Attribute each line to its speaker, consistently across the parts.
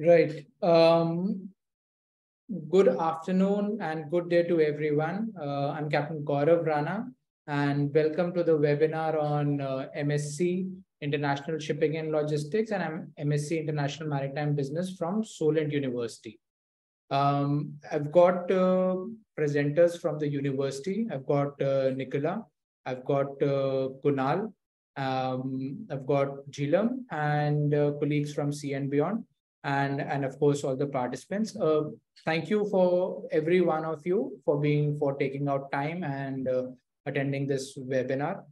Speaker 1: Right. Um, good afternoon and good day to everyone. Uh, I'm Captain Gaurav Rana and welcome to the webinar on uh, MSc International Shipping and Logistics and I'm MSc International Maritime Business from Solent University. Um, I've got uh, presenters from the university. I've got uh, Nicola, I've got uh, Kunal, um, I've got Neelam and uh, colleagues from Sea and Beyond and, and of course, all the participants. Uh, thank you for every one of you for being, for taking out time and uh, attending this webinar.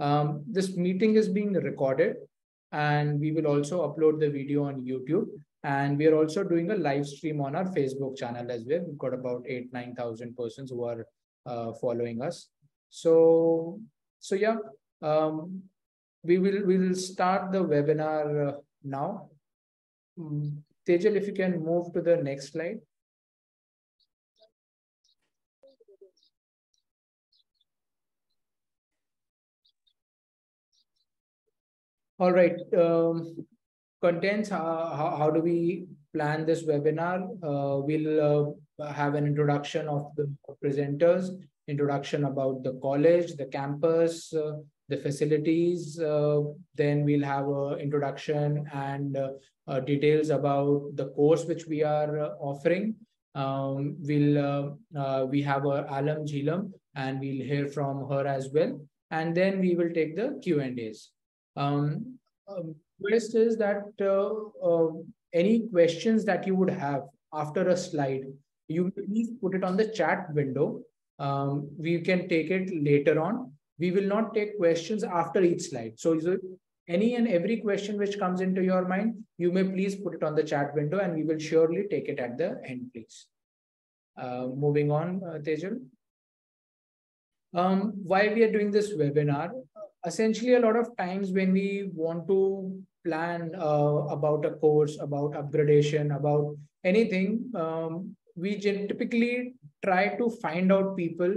Speaker 1: Um, this meeting is being recorded and we will also upload the video on YouTube. And we are also doing a live stream on our Facebook channel as well. We've got about eight, 9,000 persons who are uh, following us. So, so yeah, um, we will, we will start the webinar uh, now. Mm, Tejal, if you can move to the next slide. All right. Um, contents, how, how, how, do we plan this webinar? Uh, we'll uh, have an introduction of the presenters, introduction about the college, the campus, uh, the facilities. Uh, then we'll have an introduction and uh, uh, details about the course which we are uh, offering. Um, we'll uh, we have our alum Neelam and we'll hear from her as well. And then we will take the Q and A's. Um, um, first is that any questions that you would have after a slide, you please put it on the chat window. Um, we can take it later on. We will not take questions after each slide. So any and every question which comes into your mind, you may please put it on the chat window and we will surely take it at the end, please. Uh, moving on, uh, Tejal. Um, why we are doing this webinar, essentially a lot of times when we want to plan uh, about a course, about upgradation, about anything, um, we typically try to find out people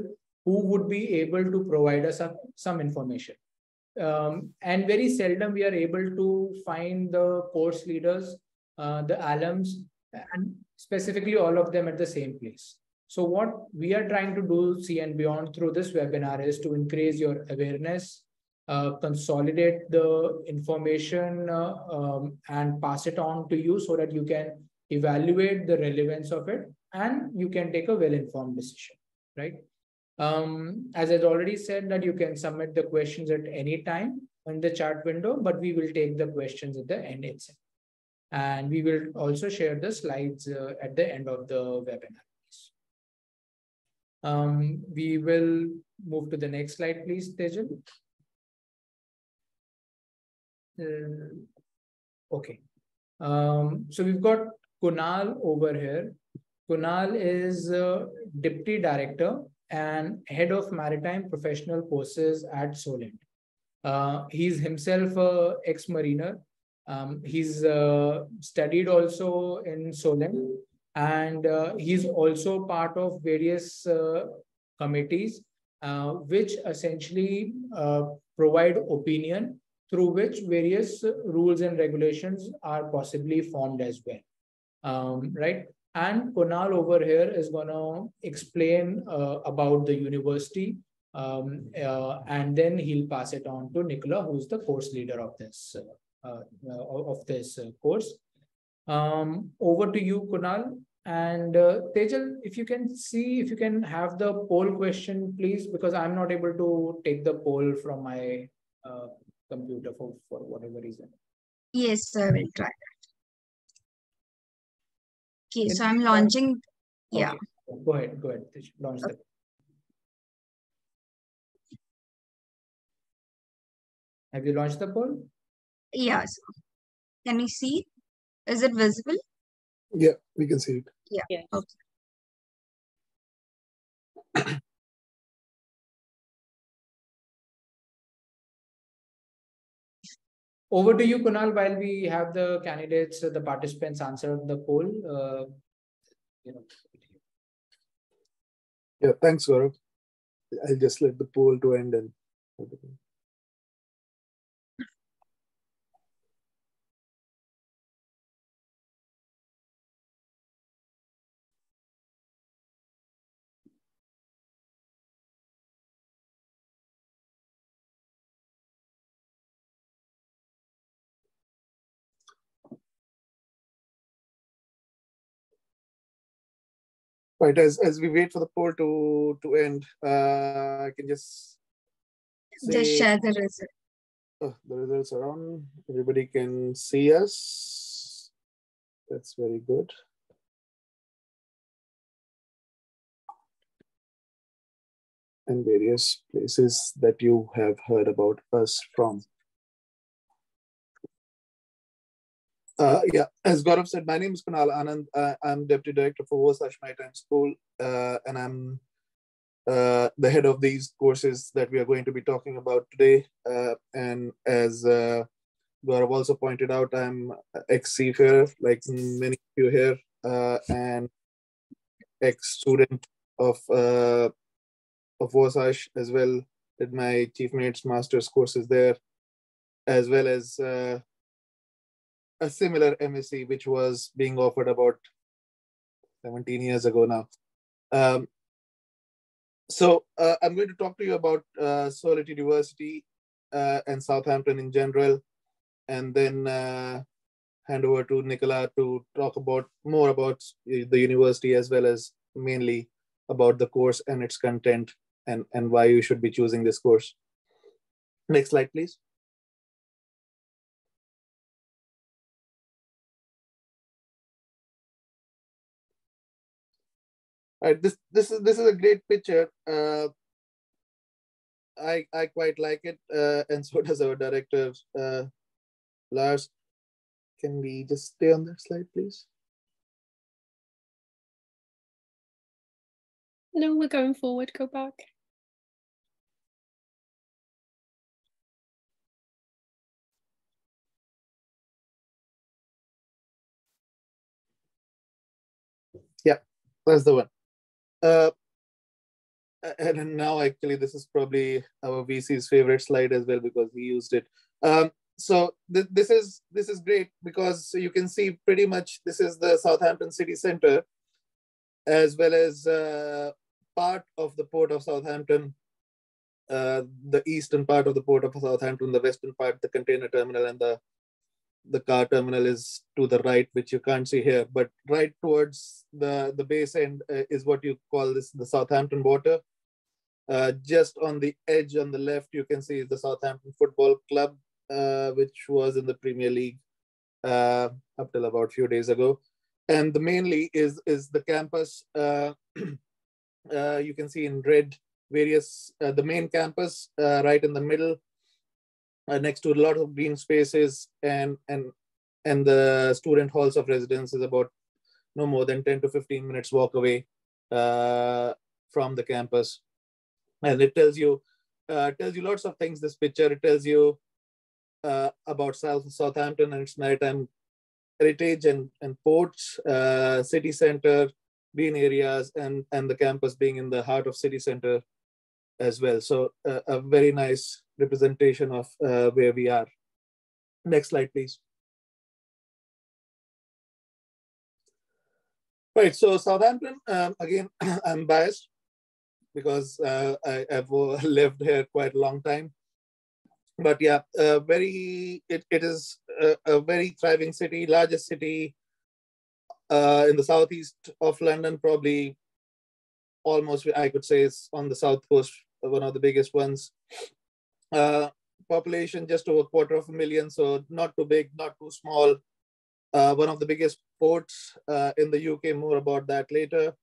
Speaker 1: who would be able to provide us some information um, and very seldom we are able to find the course leaders, uh, the alums, and specifically all of them at the same place. So what we are trying to do, Sea and Beyond, through this webinar is to increase your awareness, uh, consolidate the information uh, um, and pass it on to you so that you can evaluate the relevance of it and you can take a well-informed decision, right? Um, as I've already said that you can submit the questions at any time in the chat window, but we will take the questions at the end itself. And we will also share the slides uh, at the end of the webinar. Um, we will move to the next slide, please, Tejal. Uh, okay. Um, so we've got Kunal over here. Kunal is uh, Deputy Director and head of maritime professional courses at Solent. Uh, he's himself a ex-mariner. Um, he's uh, studied also in Solent and uh, he's also part of various uh, committees uh, which essentially uh, provide opinion through which various rules and regulations are possibly formed as well. Um, right? And Kunal over here is going to explain uh, about the university. Um, uh, and then he'll pass it on to Nicola, who's the course leader of this uh, uh of this uh, course. Um, over to you, Kunal. And uh, Tejal, if you can see, if you can have the poll question, please, because I'm not able to take the poll from my computer for, for whatever reason.
Speaker 2: Yes, sir, we'll try that. Okay, so I'm launching. Yeah.
Speaker 1: Go ahead. Go ahead. Launch okay. the. Have you launched the poll?
Speaker 2: Yes. Can we see? Is it visible?
Speaker 3: Yeah, we can see it.
Speaker 2: Yeah. yeah. Okay.
Speaker 1: Over to you, Kunal, while we have the candidates, the participants answer the poll. Uh, you know.
Speaker 3: Yeah, thanks, Gaurav. I'll just let the poll to end and Right, as as we wait for the poll to to end, uh, I can just
Speaker 2: Just share the result.
Speaker 3: oh, the results are on. Everybody can see us. That's very good. And various places that you have heard about us from. Uh, yeah, as Gaurav said, my name is Kunal Anand. Uh, I'm Deputy Director for Warsash Maritime School, uh, and I'm uh, the head of these courses that we are going to be talking about today. Uh, and as uh, Gaurav also pointed out, I'm ex-seafarer, like many of you here, uh, and ex-student of of as well. Did my chief mates master's courses there, as well as a similar MSc, which was being offered about 17 years ago now. Um, so uh, I'm going to talk to you about uh, University uh, and Southampton in general, and then uh, hand over to Nicola to talk about more about the university as well as mainly about the course and its content and, and why you should be choosing this course. Next slide, please. Right, this this is this is a great picture. Uh, I I quite like it, uh, and so does our director uh, Lars. Can we just stay on that slide, please?
Speaker 4: No, we're going forward. Go back.
Speaker 3: Yeah, that's the one. Uh, and now actually this is probably our VC's favorite slide as well because he used it. Um, so th this is this is great because you can see pretty much this is the Southampton city center, as well as uh, part of the port of Southampton, uh, the eastern part of the port of Southampton, the western part, the container terminal, and the the car terminal is to the right, which you can't see here, but right towards the, the base end uh, is what you call this the Southampton water. Uh, just on the edge on the left, you can see the Southampton Football Club, uh, which was in the Premier League uh, up till about a few days ago. And the mainly is, is the campus. Uh, uh, you can see in red various, the main campus right in the middle, uh, next to a lot of green spaces and and and the student halls of residence is about no more than 10 to 15 minutes walk away uh, from the campus. And it tells you uh, tells you lots of things this picture. It tells you uh, about south southampton and its maritime heritage and and ports uh, city center green areas and and the campus being in the heart of city center as well. So uh, a very nice representation of uh, where we are. Next slide, please. Right, so Southampton, um, again, I'm biased because uh, I, have lived here quite a long time. But yeah, very it, it is a, a, very thriving city, largest city uh, in the southeast of London, probably almost I could say it's on the south coast one of the biggest ones. Uh, population just over a quarter of a million, so not too big, not too small. Uh, one of the biggest ports uh, in the UK, more about that later.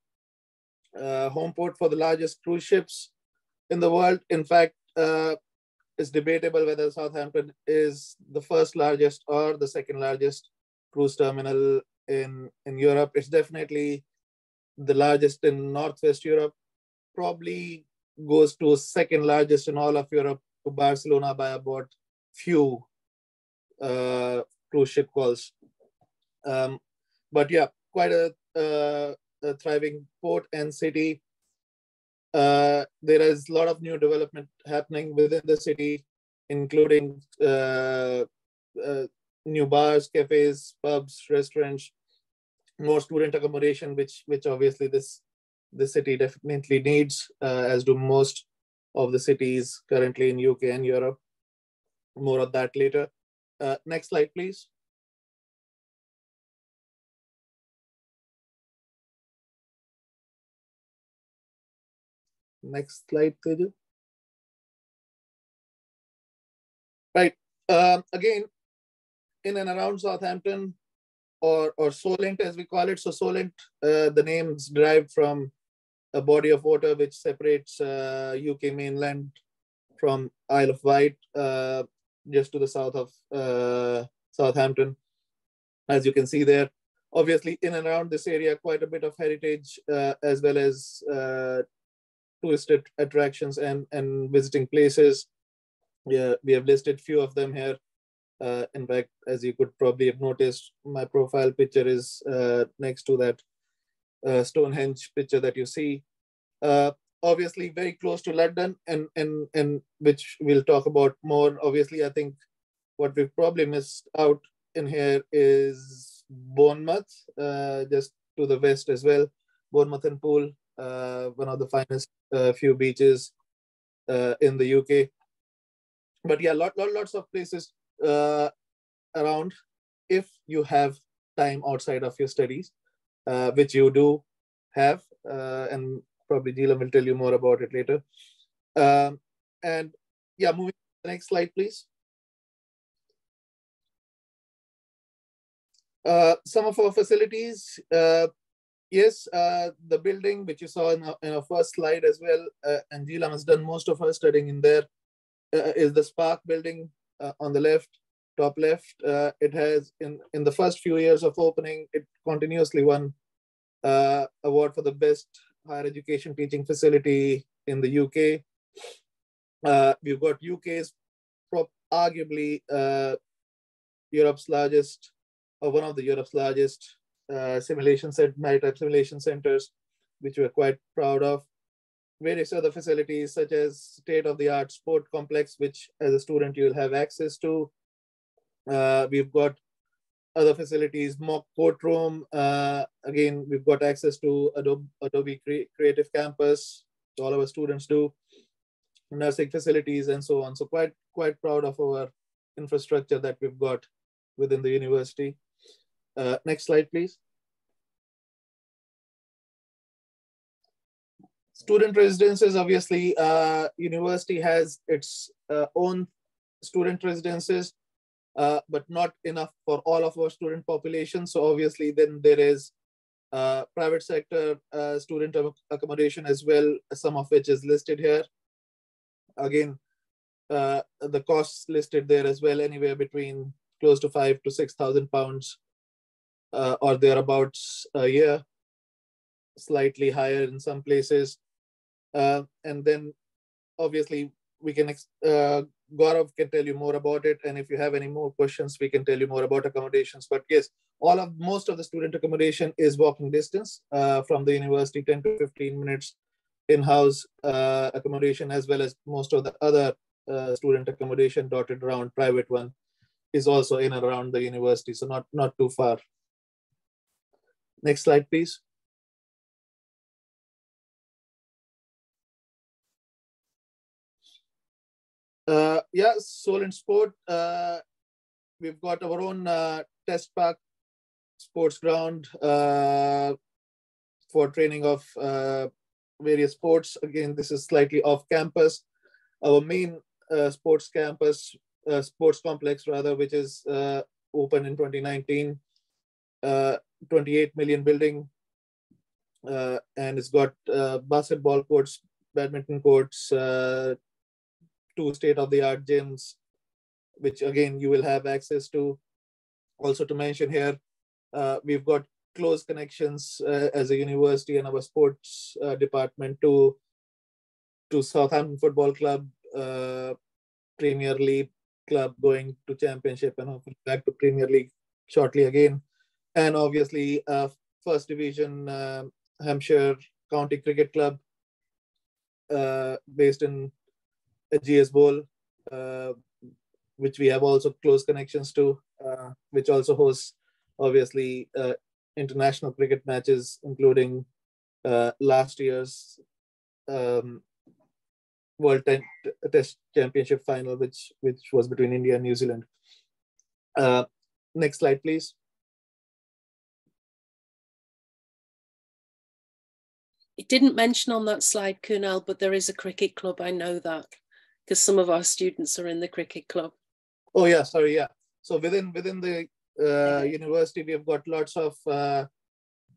Speaker 3: Uh, home port for the largest cruise ships in the world. In fact, uh, it's debatable whether Southampton is the first largest or the second largest cruise terminal in, in Europe. It's definitely the largest in Northwest Europe, probably goes to second largest in all of Europe to Barcelona by about few uh, cruise ship calls. Um, but yeah, quite a, a thriving port and city. Uh, there is a lot of new development happening within the city, including uh, uh, new bars, cafes, pubs, restaurants, more student accommodation, which which obviously this the city definitely needs, uh, as do most of the cities currently in UK and Europe. More of that later. Uh, next slide, please. Next slide, Teju. Right. Um, again, in and around Southampton, or or Solent as we call it. So Solent, uh, the name's derived from a body of water which separates uh, UK mainland from Isle of Wight, uh, just to the south of uh, Southampton. As you can see there, obviously in and around this area, quite a bit of heritage uh, as well as uh, tourist attractions and, and visiting places. Yeah, we have listed few of them here. Uh, in fact, as you could probably have noticed, my profile picture is next to that uh, Stonehenge picture that you see. Uh, obviously, very close to London, and and and which we'll talk about more. Obviously, I think what we've probably missed out in here is Bournemouth, uh, just to the west as well. Bournemouth and Poole, uh, one of the finest few beaches in the UK. But yeah, lot, lot lots of places uh, around if you have time outside of your studies, uh, which you do have, uh, and probably Neelam will tell you more about it later. Um, and yeah, moving to the next slide, please. Uh, some of our facilities, uh, yes, uh, the building which you saw in our, in our first slide as well, uh, and Neelam has done most of her studying in there, uh, is the Spark building uh, on the left, top left. Uh, it has in in the first few years of opening, it continuously won uh, award for the best higher education teaching facility in the UK. Uh, we've got UK's arguably uh, Europe's largest, or one of the Europe's largest uh, simulation set, maritime simulation centers, which we're quite proud of various other facilities such as state-of-the-art sport complex, which as a student you'll have access to. Uh, we've got other facilities, mock courtroom. Uh, again, we've got access to Adobe, Adobe Creative Campus. So all our students do nursing facilities and so on. So quite quite proud of our infrastructure that we've got within the university. Uh, next slide, please. student residences, obviously, uh, university has its uh, own student residences, uh, but not enough for all of our student population. So obviously, then there is uh, private sector uh, student accommodation as well, some of which is listed here. Again, uh, the costs listed there as well, anywhere between close to five to six thousand pounds, or thereabouts a year slightly higher in some places. Uh, and then obviously we can, uh, Gaurav can tell you more about it. And if you have any more questions, we can tell you more about accommodations. But yes, all of most of the student accommodation is walking distance uh, from the university, 10 to 15 minutes in-house uh, accommodation, as well as most of the other uh, student accommodation dotted around private one is also in and around the university. So not, not too far. Next slide, please. Uh, yeah, Solent Sport. Uh, we've got our own uh, test park sports ground uh, for training of uh, various sports. Again, this is slightly off campus. Our main uh, sports campus, uh, sports complex rather, which is uh, open in 2019, uh, 28 million building, uh, and it's got uh, basketball courts, badminton courts, uh, two state-of-the-art gyms, which again you will have access to. Also to mention here, uh, we've got close connections uh, as a university and our sports uh, department to to Southampton Football Club, uh, Premier League club going to championship and hopefully back to Premier League shortly again. And obviously, uh, first division uh, Hampshire County Cricket Club, based in Ageas Bowl, uh, which we have also close connections to, uh, which also hosts obviously uh, international cricket matches, including uh, last year's um, World Ten- Test Championship final, which which was between India and New Zealand. Uh, next slide, please.
Speaker 4: It didn't mention on that slide, Kunal, but there is a cricket club. I know that because some of our students are in the cricket club.
Speaker 3: Oh yeah, sorry, yeah. So within within the uh, university, we've got lots of uh,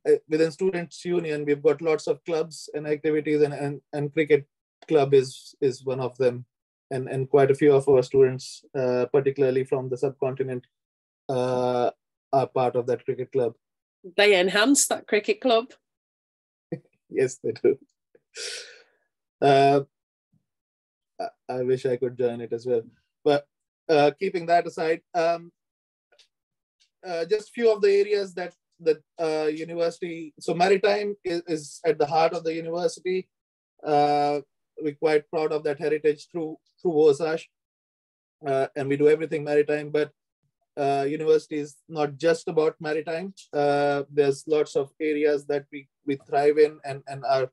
Speaker 3: uh, within students union, we've got lots of clubs and activities, and and, and cricket club is is one of them, and and quite a few of our students, uh, particularly from the subcontinent, uh, are part of that cricket club.
Speaker 4: They enhance that cricket club.
Speaker 3: yes, they do. Uh, I wish I could join it as well. But uh, keeping that aside, um, uh, just a few of the areas that the uh, university, so maritime is, is, at the heart of the university. Uh, we're quite proud of that heritage through through Warsash, uh, and we do everything maritime. But uh, university is not just about maritime. Uh, there's lots of areas that we we thrive in and and are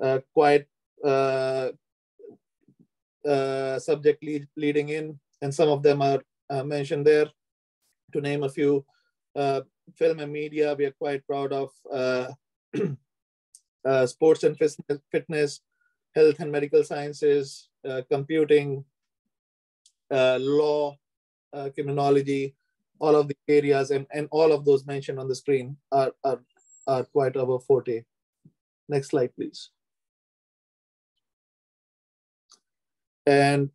Speaker 3: uh, quite uh, uh, subject lead, leading in, and some of them are uh, mentioned there. To name a few, uh, film and media, we are quite proud of uh, uh, sports and fitness, health and medical sciences, computing, law, criminology, all of the areas, and, and all of those mentioned on the screen are, are, are quite our forte. Next slide, please. And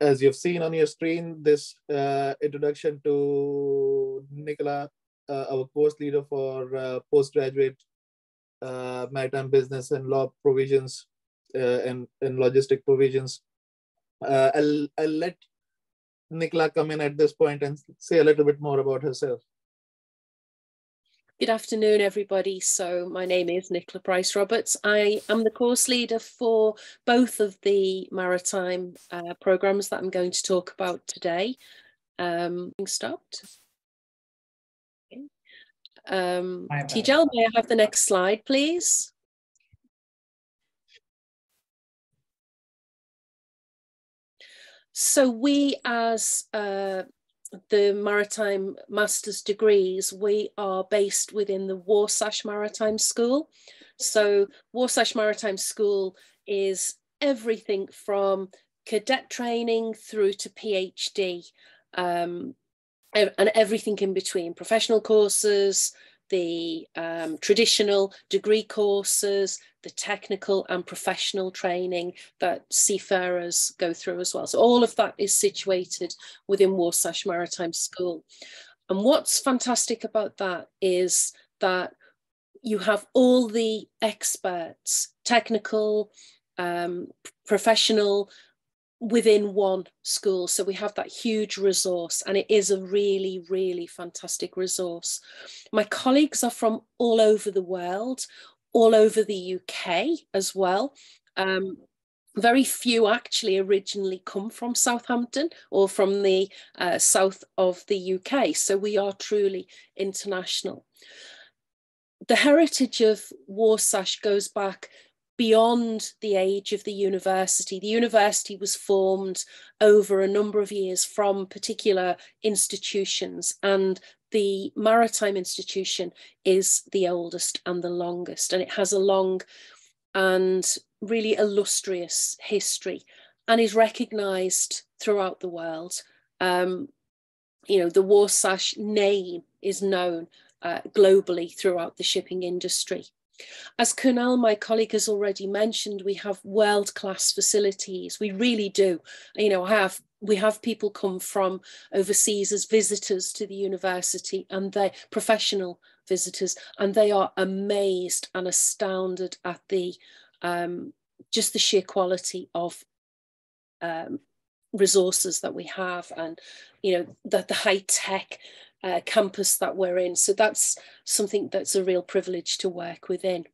Speaker 3: as you've seen on your screen, this uh, introduction to Nicola uh, our course leader for uh, postgraduate uh, maritime business and law provisions and, and logistic provisions. I'll, I'll let Nicola come in at this point and say a little bit more about herself.
Speaker 4: Good afternoon, everybody. So my name is Nicola Pryce Roberts. I am the course leader for both of the maritime uh, programs that I'm going to talk about today. Um, stopped. Um, Tejal, may I have the next slide, please? So we as uh, the maritime master's degrees, we are based within the Warsash Maritime School. So Warsash Maritime School is everything from cadet training through to PhD. Um, and everything in between professional courses the um, traditional degree courses the technical and professional training that seafarers go through as well. So all of that is situated within warsash maritime school. And what's fantastic about that is that you have all the experts technical um, professional within one school. So we have that huge resource, and it is a really, really fantastic resource. My colleagues are from all over the world, all over the UK as well. Um, very few actually originally come from Southampton or from the uh, south of the UK. So we are truly international. The heritage of Warsash goes back beyond the age of the university. The university was formed over a number of years from particular institutions, and the Maritime Institution is the oldest and the longest, and it has a long and really illustrious history and is recognised throughout the world. Um, you know, the Warsash name is known uh, globally throughout the shipping industry. As Kunal, my colleague, has already mentioned, we have world-class facilities. We really do. You know, have we have people come from overseas as visitors to the university and they're professional visitors and they are amazed and astounded at the um, just the sheer quality of um, resources that we have and you know the, the high tech uh, campus that we're in. So that's something that's a real privilege to work within.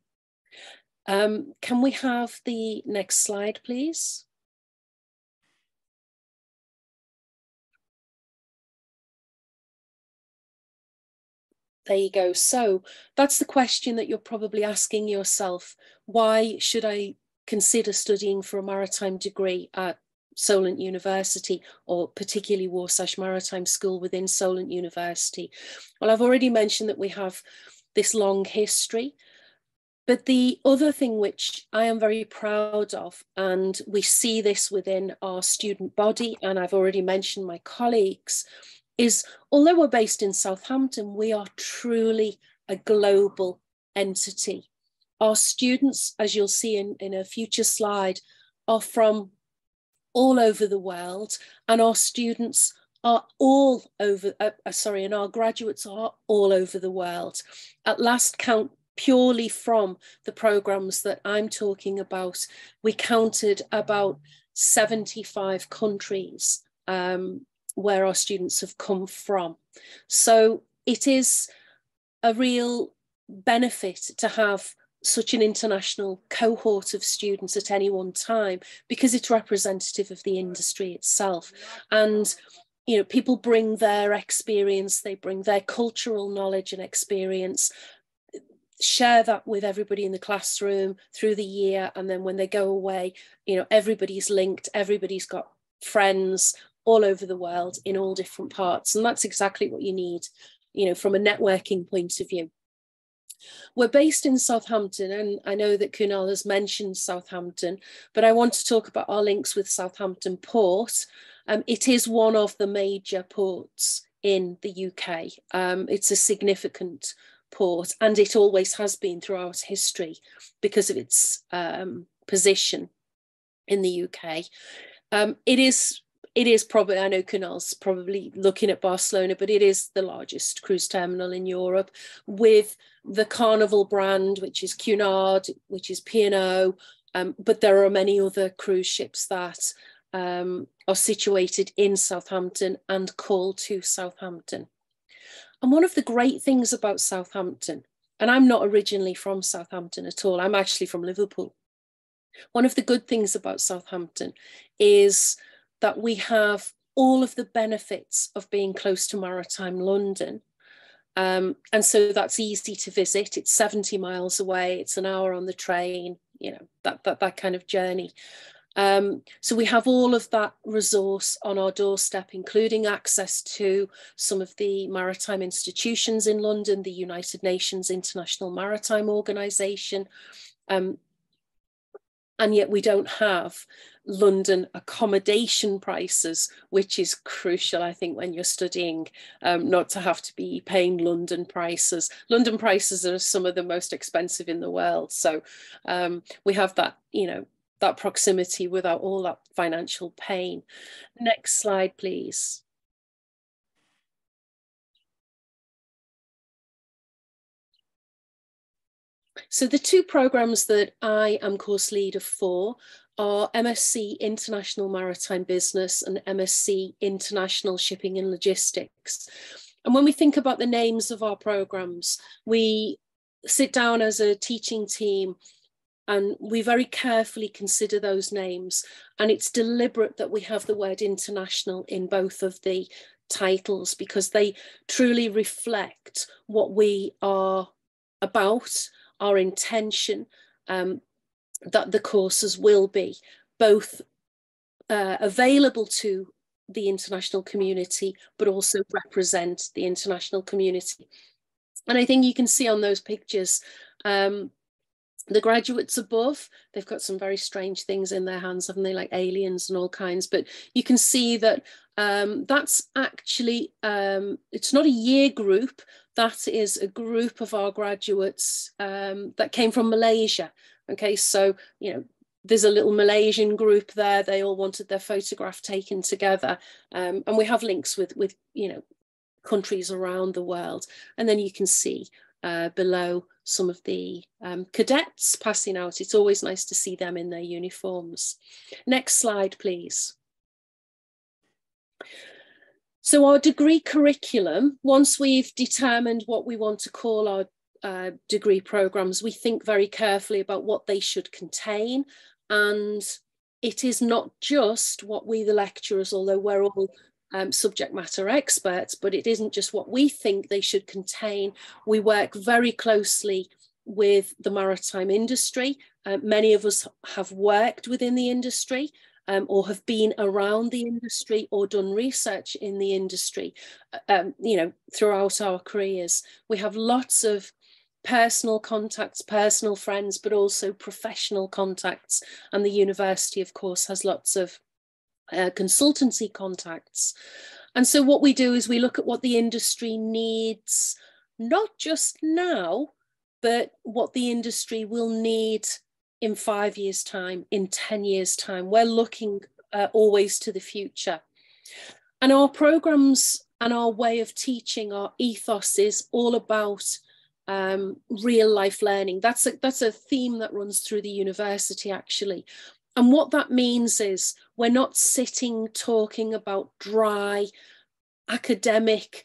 Speaker 4: Um, can we have the next slide, please? There you go. So that's the question that you're probably asking yourself. Why should I consider studying for a maritime degree at Solent University or particularly Warsash Maritime School within Solent University? Well, I've already mentioned that we have this long history. but the other thing which I am very proud of, and we see this within our student body, and I've already mentioned my colleagues, is although we're based in Southampton, we are truly a global entity. Our students, as you'll see in, in a future slide, are from all over the world, and our students are all over, uh, uh, sorry, and our graduates are all over the world. At last count, purely from the programs that I'm talking about, we counted about 75 countries um, where our students have come from. So it is a real benefit to have such an international cohort of students at any one time because it's representative of the industry itself. And you know people bring their experience they bring their cultural knowledge and experience share that with everybody in the classroom through the year. And then when they go away you know everybody's linked everybody's got friends all over the world in all different parts. And that's exactly what you need you know from a networking point of view we're based in Southampton, and I know that Kunal has mentioned Southampton, but I want to talk about our links with Southampton Port. Um, it is one of the major ports in the UK. Um, it's a significant port, and it always has been throughout history because of its um, position in the UK. Um, it is it is probably I know Kunal's probably looking at Barcelona, but it is the largest cruise terminal in Europe with the Carnival brand, which is Cunard, which is P&O, um, but there are many other cruise ships that um, are situated in Southampton and call to Southampton. And one of the great things about Southampton, and I'm not originally from Southampton at all, I'm actually from Liverpool. One of the good things about Southampton is that we have all of the benefits of being close to maritime London. Um, and so that's easy to visit. It's 70 miles away, it's an hour on the train, you know, that, that, that kind of journey. Um, so we have all of that resource on our doorstep, including access to some of the maritime institutions in London, the United Nations International Maritime Organization. Um, and yet we don't have London accommodation prices, which is crucial, I think, when you're studying, um, not to have to be paying London prices. London prices are some of the most expensive in the world. So um, we have that, you know, that proximity without all that financial pain. Next slide, please. So the two programs that I am course leader for are MSc International Maritime Business and MSc International Shipping and Logistics. And when we think about the names of our programs, we sit down as a teaching team and we very carefully consider those names. And it's deliberate that we have the word international in both of the titles because they truly reflect what we are about, our intention, um, that the courses will be both uh, available to the international community, but also represent the international community. And I think you can see on those pictures um, the graduates above, they've got some very strange things in their hands, haven't they, like aliens and all kinds. But you can see that um, that's actually, um, it's not a year group, that is a group of our graduates um, that came from Malaysia. Okay, so, you know, there's a little Malaysian group there. They all wanted their photograph taken together. Um, and we have links with, with, you know, countries around the world. And then you can see uh, below some of the um, cadets passing out. It's always nice to see them in their uniforms. Next slide, please. So our degree curriculum, once we've determined what we want to call our uh, degree programs, we think very carefully about what they should contain. And it is not just what we, the lecturers, although we're all um, subject matter experts, but it isn't just what we think they should contain. We work very closely with the maritime industry. Uh, many of us have worked within the industry um, or have been around the industry or done research in the industry, uh, um, you know, throughout our careers. We have lots of personal contacts, personal friends, but also professional contacts. And the university, of course, has lots of uh, consultancy contacts. And so what we do is we look at what the industry needs, not just now, but what the industry will need in five years' time, in 10 years' time. We're looking uh, always to the future. And our programs and our way of teaching, our ethos is all about um, real life learning. That's a, that's a theme that runs through the university, actually. And what that means is we're not sitting talking about dry academic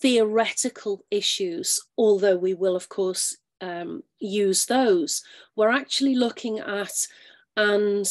Speaker 4: theoretical issues, although we will, of course, um, use those. We're actually looking at and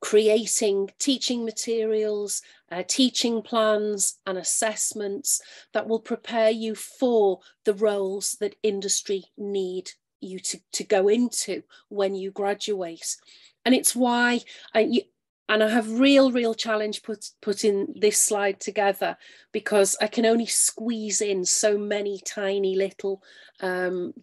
Speaker 4: creating teaching materials, uh, teaching plans, and assessments that will prepare you for the roles that industry need you to, to go into when you graduate. And it's why, you, and I have real, real challenge put putting this slide together because I can only squeeze in so many tiny little um,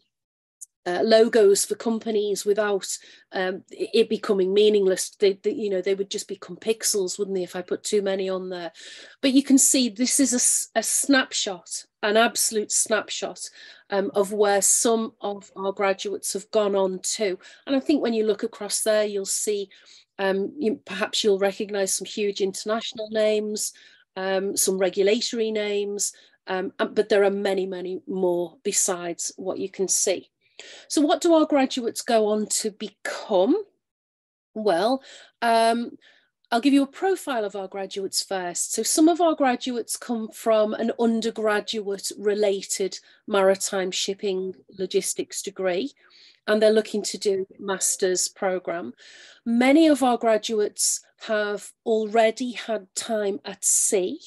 Speaker 4: uh, logos for companies without um, it becoming meaningless. They, they, you know, they would just become pixels, wouldn't they, if I put too many on there? But you can see this is a, a snapshot, an absolute snapshot um, of where some of our graduates have gone on to. And I think when you look across there, you'll see, um, you, perhaps you'll recognise some huge international names, um, some regulatory names, um, but there are many, many more besides what you can see. So, what do our graduates go on to become? Well, um, I'll give you a profile of our graduates first. So, some of our graduates come from an undergraduate related maritime shipping logistics degree, and they're looking to do master's program. Many of our graduates have already had time at sea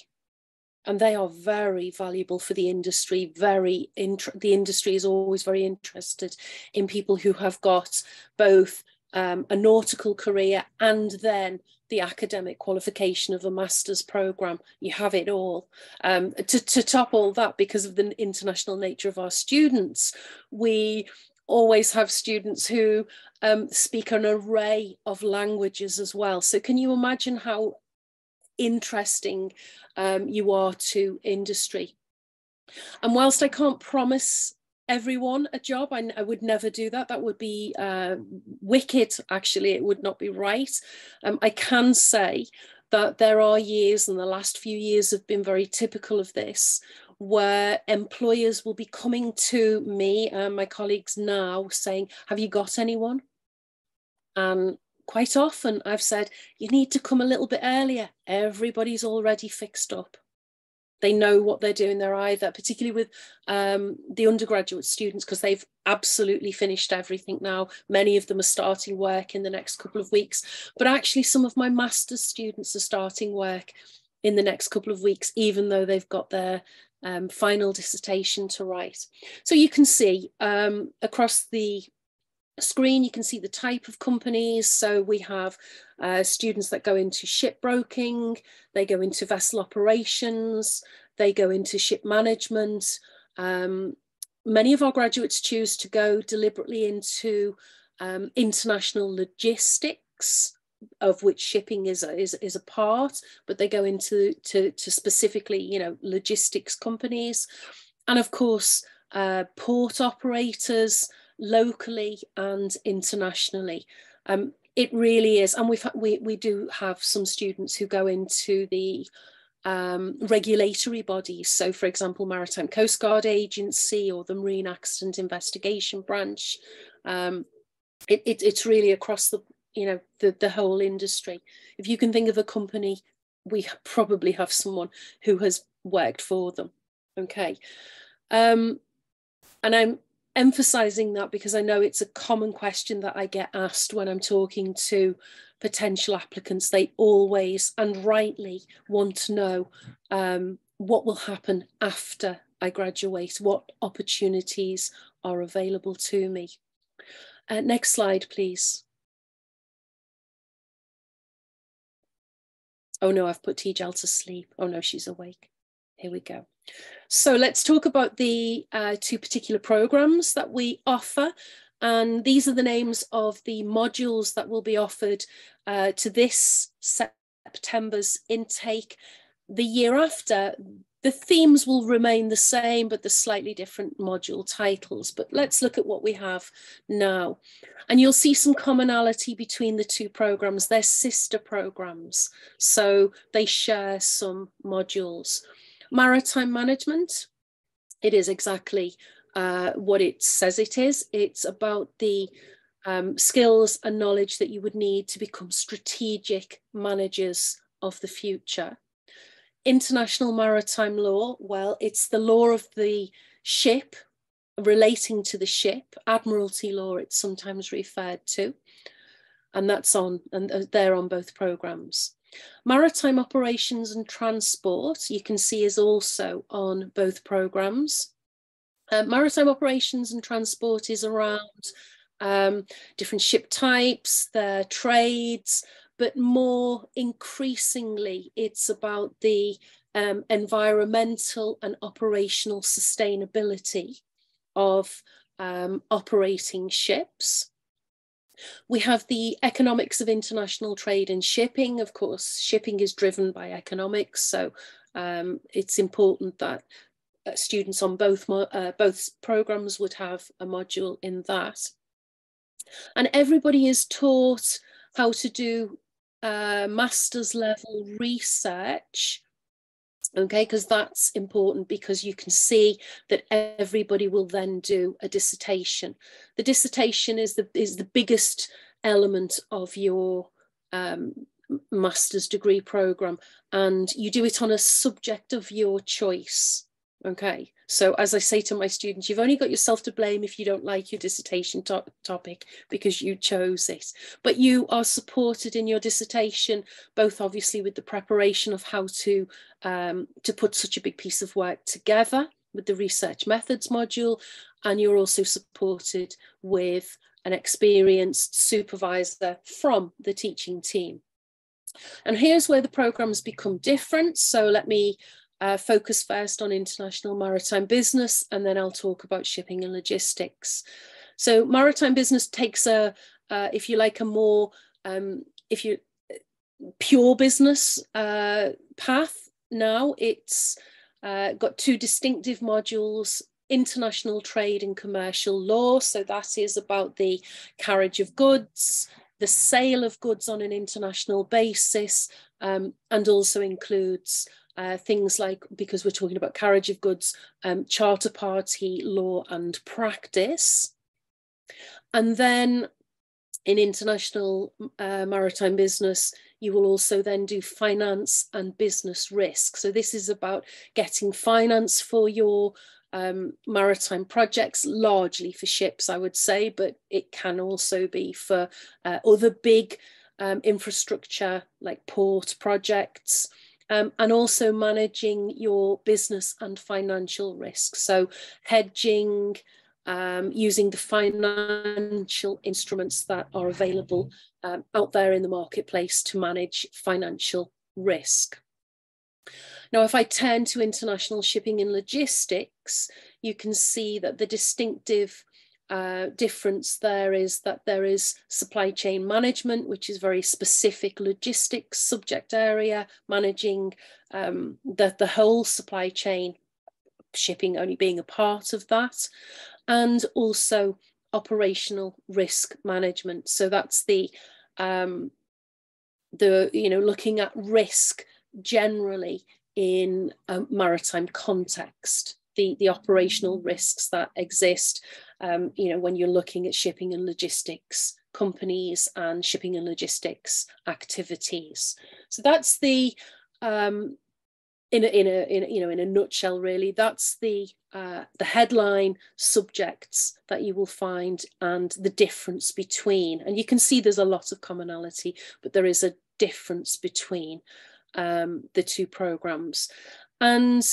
Speaker 4: and they are very valuable for the industry very the industry is always very interested in people who have got both um, a nautical career and then the academic qualification of a master's program. You have it all. Um, to, to top all that because of the international nature of our students we always have students who um, speak an array of languages as well. So can you imagine how interesting um, you are to industry. And whilst I can't promise everyone a job, I, I would never do that. That would be uh, wicked, actually, it would not be right. Um, I can say that there are years, and the last few years have been very typical of this, where employers will be coming to me and my colleagues now saying, Have you got anyone? And quite often I've said, you need to come a little bit earlier. Everybody's already fixed up. They know what they're doing. They're either, particularly with um, the undergraduate students, because they've absolutely finished everything now. Many of them are starting work in the next couple of weeks. But actually, some of my master's students are starting work in the next couple of weeks, even though they've got their um, final dissertation to write. So you can see um, across the screen, you can see the type of companies. So we have uh, students that go into shipbroking, they go into vessel operations, they go into ship management. Um, many of our graduates choose to go deliberately into um, international logistics of which shipping is a, is, is a part, but they go into to, to specifically, you know, logistics companies. And of course, uh, port operators, locally and internationally. Um, it really is, and we've we we do have some students who go into the um, regulatory bodies. So, for example, Maritime Coast Guard Agency or the Marine Accident Investigation Branch. Um, it, it, it's really across the you know the the whole industry. If you can think of a company, we probably have someone who has worked for them. Okay, um, and I'm emphasizing that because I know it's a common question that I get asked when I'm talking to potential applicants. They always and rightly want to know um, what will happen after I graduate, what opportunities are available to me. Uh, next slide, please. Oh no, I've put Tejal to sleep. Oh no, she's awake. Here we go. So let's talk about the uh, two particular programs that we offer. And these are the names of the modules that will be offered uh, to this September's intake. The year after, the themes will remain the same, but the slightly different module titles. But let's look at what we have now. And you'll see some commonality between the two programs. They're sister programs, so they share some modules. Maritime management, it is exactly uh, what it says it is. It's about the um, skills and knowledge that you would need to become strategic managers of the future. International maritime law, well, it's the law of the ship relating to the ship, admiralty law, it's sometimes referred to. And that's on, and uh, they're on both programs. Maritime operations and transport, you can see is also on both programs. Uh, maritime operations and transport is around um, different ship types, their trades, but more increasingly, it's about the um, environmental and operational sustainability of um, operating ships. We have the economics of international trade and shipping. Of course, shipping is driven by economics, so um, it's important that uh, students on both uh, both programs would have a module in that. And everybody is taught how to do uh, master's level research okay? Because that's important because you can see that everybody will then do a dissertation. The dissertation is the is the biggest element of your um, master's degree program and you do it on a subject of your choice okay so as I say to my students, you've only got yourself to blame if you don't like your dissertation to topic because you chose it. But you are supported in your dissertation, both obviously with the preparation of how to, um, to put such a big piece of work together with the research methods module, and you're also supported with an experienced supervisor from the teaching team. And here's where the programs become different. So let me uh, focus first on international maritime business, and then I'll talk about shipping and logistics. So maritime business takes a, uh, if you like, a more, um, if you, pure business uh, path now. It's uh, got two distinctive modules, international trade and commercial law. So that is about the carriage of goods, the sale of goods on an international basis, um, and also includes uh, things like, because we're talking about carriage of goods, um, charter party law and practice. And then in international uh, maritime business, you will also then do finance and business risk. So this is about getting finance for your um, maritime projects, largely for ships, I would say, but it can also be for uh, other big um, infrastructure like port projects um, and also managing your business and financial risk. So hedging, um, using the financial instruments that are available um, out there in the marketplace to manage financial risk. Now, if I turn to international shipping and logistics, you can see that the distinctive uh, difference there is that there is supply chain management, which is very specific logistics subject area, managing um, the, the whole supply chain, shipping only being a part of that, and also operational risk management. So that's the um, the you know looking at risk generally in a maritime context the, the operational risks that exist, um, you know, when you're looking at shipping and logistics companies and shipping and logistics activities. So that's the, um, in a, in a, in you know, in a nutshell, really, that's the, uh, the headline subjects that you will find and the difference between, and you can see there's a lot of commonality, but there is a difference between um, the two programs. And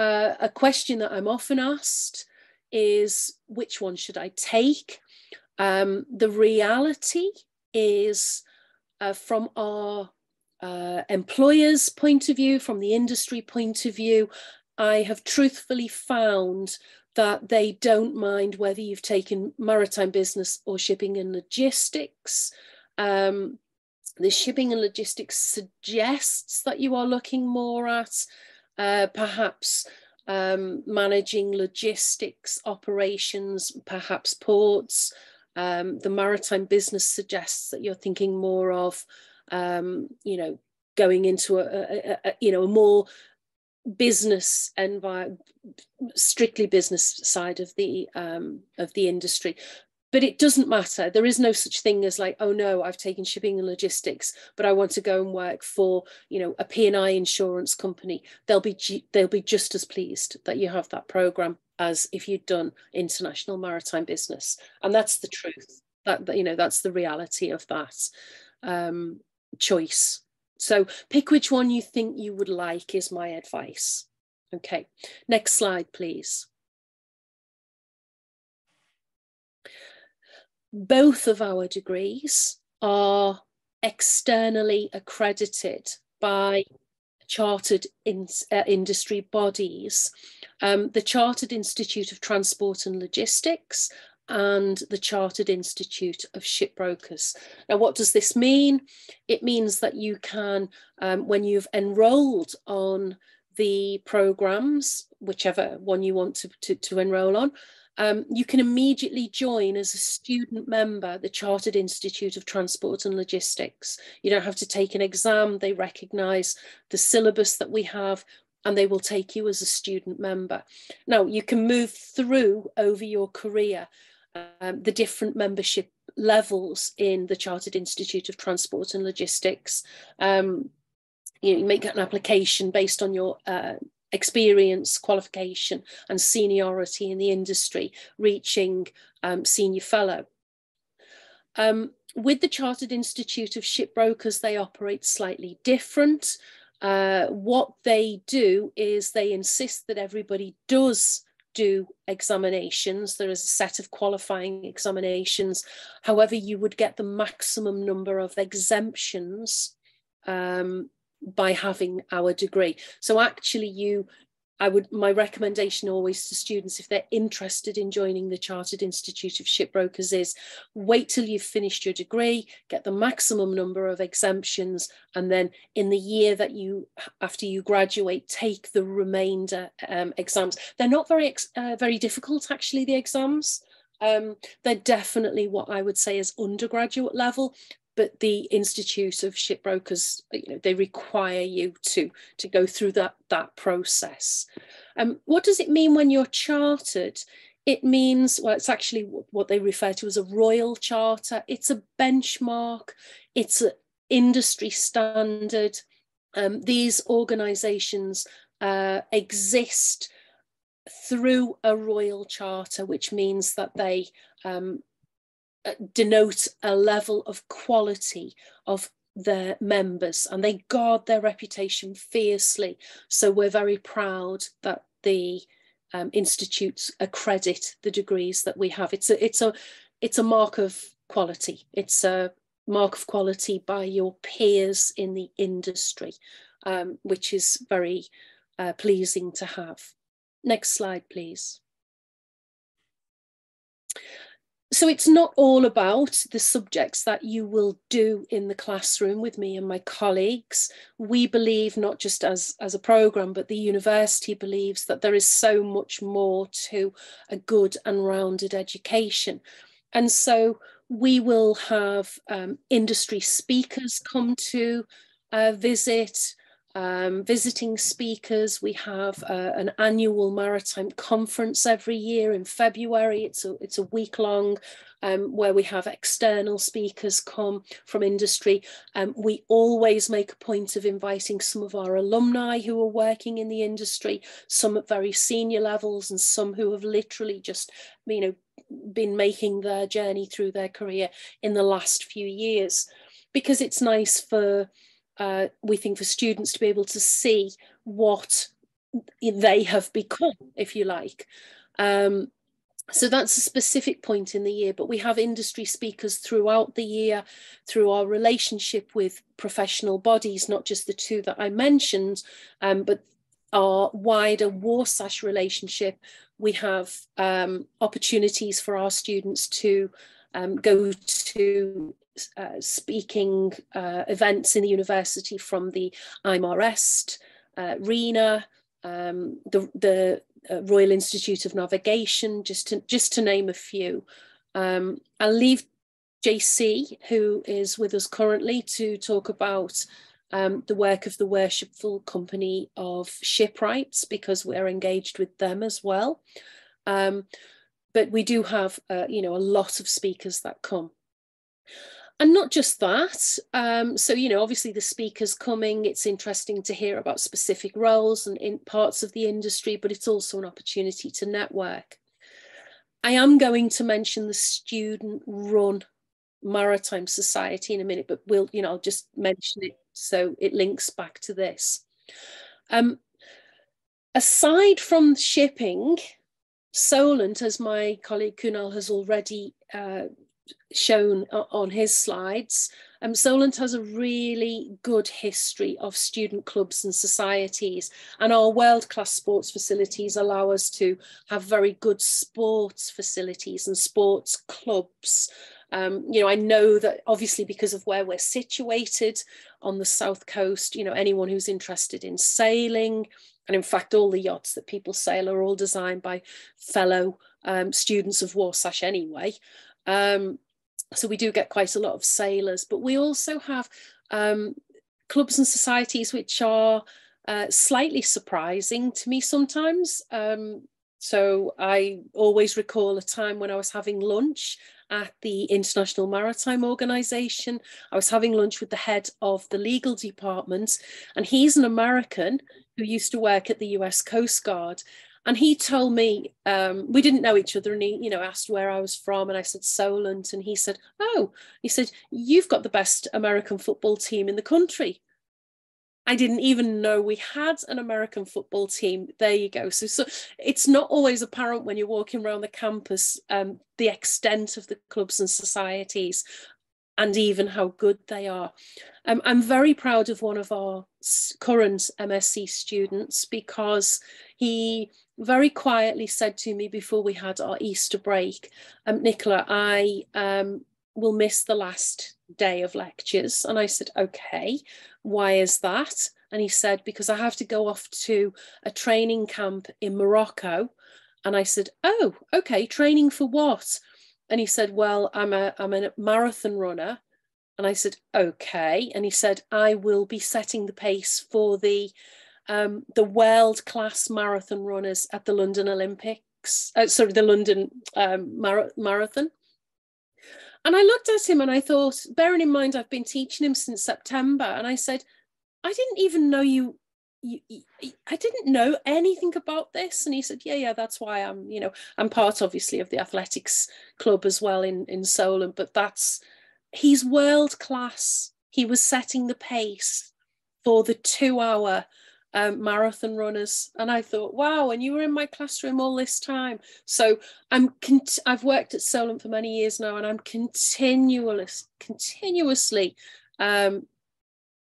Speaker 4: uh, a question that I'm often asked is which one should I take? Um, the reality is uh, from our uh, employers' point of view, from the industry point of view, I have truthfully found that they don't mind whether you've taken maritime business or shipping and logistics. Um, the shipping and logistics suggests that you are looking more at uh, perhaps um, managing logistics operations, perhaps ports. Um, the maritime business suggests that you're thinking more of, um, you know, going into a, a, a, you know a more business and strictly business side of the um, of the industry but it doesn't matter. There is no such thing as like oh no i've taken shipping and logistics but i want to go and work for you know a p&i insurance company. They'll be they'll be just as pleased that you have that program as if you'd done international maritime business. And that's the truth. That you know that's the reality of that um, choice. So pick which one you think you would like is my advice. Okay, next slide, please. Both of our degrees are externally accredited by chartered in, uh, industry bodies. Um, the Chartered Institute of Transport and Logistics and the Chartered Institute of Shipbrokers. Now, what does this mean? It means that you can, um, when you've enrolled on the programs, whichever one you want to, to, to enroll on, um, you can immediately join as a student member the Chartered Institute of Transport and Logistics. You don't have to take an exam, they recognise the syllabus that we have and they will take you as a student member. Now, you can move through over your career um, the different membership levels in the Chartered Institute of Transport and Logistics. Um, you, know, you make an application based on your uh, experience, qualification, and seniority in the industry, reaching um, senior fellow. Um, with the Chartered Institute of Shipbrokers, they operate slightly different. Uh, what they do is they insist that everybody does do examinations. There is a set of qualifying examinations. However, you would get the maximum number of exemptions um, by having our degree. So actually you I would my recommendation always to students if they're interested in joining the Chartered Institute of Shipbrokers is wait till you've finished your degree, get the maximum number of exemptions, and then in the year that you after you graduate, take the remainder um, exams. They're not very uh, very difficult actually. The exams. Um, they're definitely what I would say is undergraduate level, but the Institute of Shipbrokers, you know, they require you to, to go through that, that process. Um, what does it mean when you're chartered? It means, well, it's actually what they refer to as a royal charter. It's a benchmark, it's an industry standard. Um, these organisations uh, exist through a royal charter, which means that they um, denote a level of quality of their members and they guard their reputation fiercely. So we're very proud that the um, institutes accredit the degrees that we have. It's a it's a it's a mark of quality. It's a mark of quality by your peers in the industry, um, which is very uh, pleasing to have. Next slide, please so it's not all about the subjects that you will do in the classroom with me and my colleagues. We believe not just as as a program but the university believes that there is so much more to a good and rounded education. And so we will have um, industry speakers come to uh, visit um, visiting speakers. We have uh, an annual maritime conference every year in February. It's a, it's a week long um, where we have external speakers come from industry. Um, we always make a point of inviting some of our alumni who are working in the industry, some at very senior levels and some who have literally just, you know, been making their journey through their career in the last few years because it's nice for uh, we think for students to be able to see what they have become, if you like. Um, so that's a specific point in the year, but we have industry speakers throughout the year through our relationship with professional bodies, not just the two that I mentioned, um, but our wider Warsash relationship, we have um, opportunities for our students to um, go to uh, speaking uh, events in the university from the IMarEST, uh, RINA, um, the, the uh, Royal Institute of Navigation, just to, just to name a few. Um, I'll leave JC, who is with us currently, to talk about um, the work of the Worshipful Company of Shipwrights because we're engaged with them as well. Um, but we do have, uh, you know, a lot of speakers that come. And not just that, um, so, you know, obviously the speakers coming, it's interesting to hear about specific roles and in parts of the industry, but it's also an opportunity to network. I am going to mention the student run maritime society in a minute, but we'll, you know, I'll just mention it so it links back to this. Um, aside from shipping, Solent, as my colleague Kunal has already uh, shown on his slides, um, Solent has a really good history of student clubs and societies, and our world-class sports facilities allow us to have very good sports facilities and sports clubs. Um, you know, I know that obviously because of where we're situated on the south coast, you know, anyone who's interested in sailing, and in fact, all the yachts that people sail are all designed by fellow um, students of Warsash anyway. Um, so we do get quite a lot of sailors, but we also have um, clubs and societies which are uh, slightly surprising to me sometimes. Um, so I always recall a time when I was having lunch at the International Maritime Organization. I was having lunch with the head of the legal department, and he's an American who used to work at the US Coast Guard. And he told me, um, we didn't know each other, and he, you know, asked where I was from, and I said Solent, and he said, "Oh," he said, "You've got the best American football team in the country." I didn't even know we had an American football team. There you go. So, so it's not always apparent when you're walking around the campus um, the extent of the clubs and societies and even how good they are. Um, I'm very proud of one of our current MSc students because he very quietly said to me before we had our Easter break, um, Nicola, I um, will miss the last day of lectures. And I said, okay, why is that? And he said, because I have to go off to a training camp in Morocco. And I said, oh, okay, training for what? And he said, well, I'm a, I'm a marathon runner. And I said, okay. And he said, I will be setting the pace for the um, the world class marathon runners at the London Olympics, uh, sorry, the London um, mar- Marathon. And I looked at him and I thought, bearing in mind I've been teaching him since September, and I said, I didn't even know you, you, you, I didn't know anything about this. And he said, Yeah, yeah, that's why I'm, you know, I'm part obviously of the athletics club as well in in Solent, but that's he's world class. He was setting the pace for the two hour um, marathon runners. And i thought wow and you were in my classroom all this time. So i'm i've worked at solent for many years now and i'm continuous continuously um,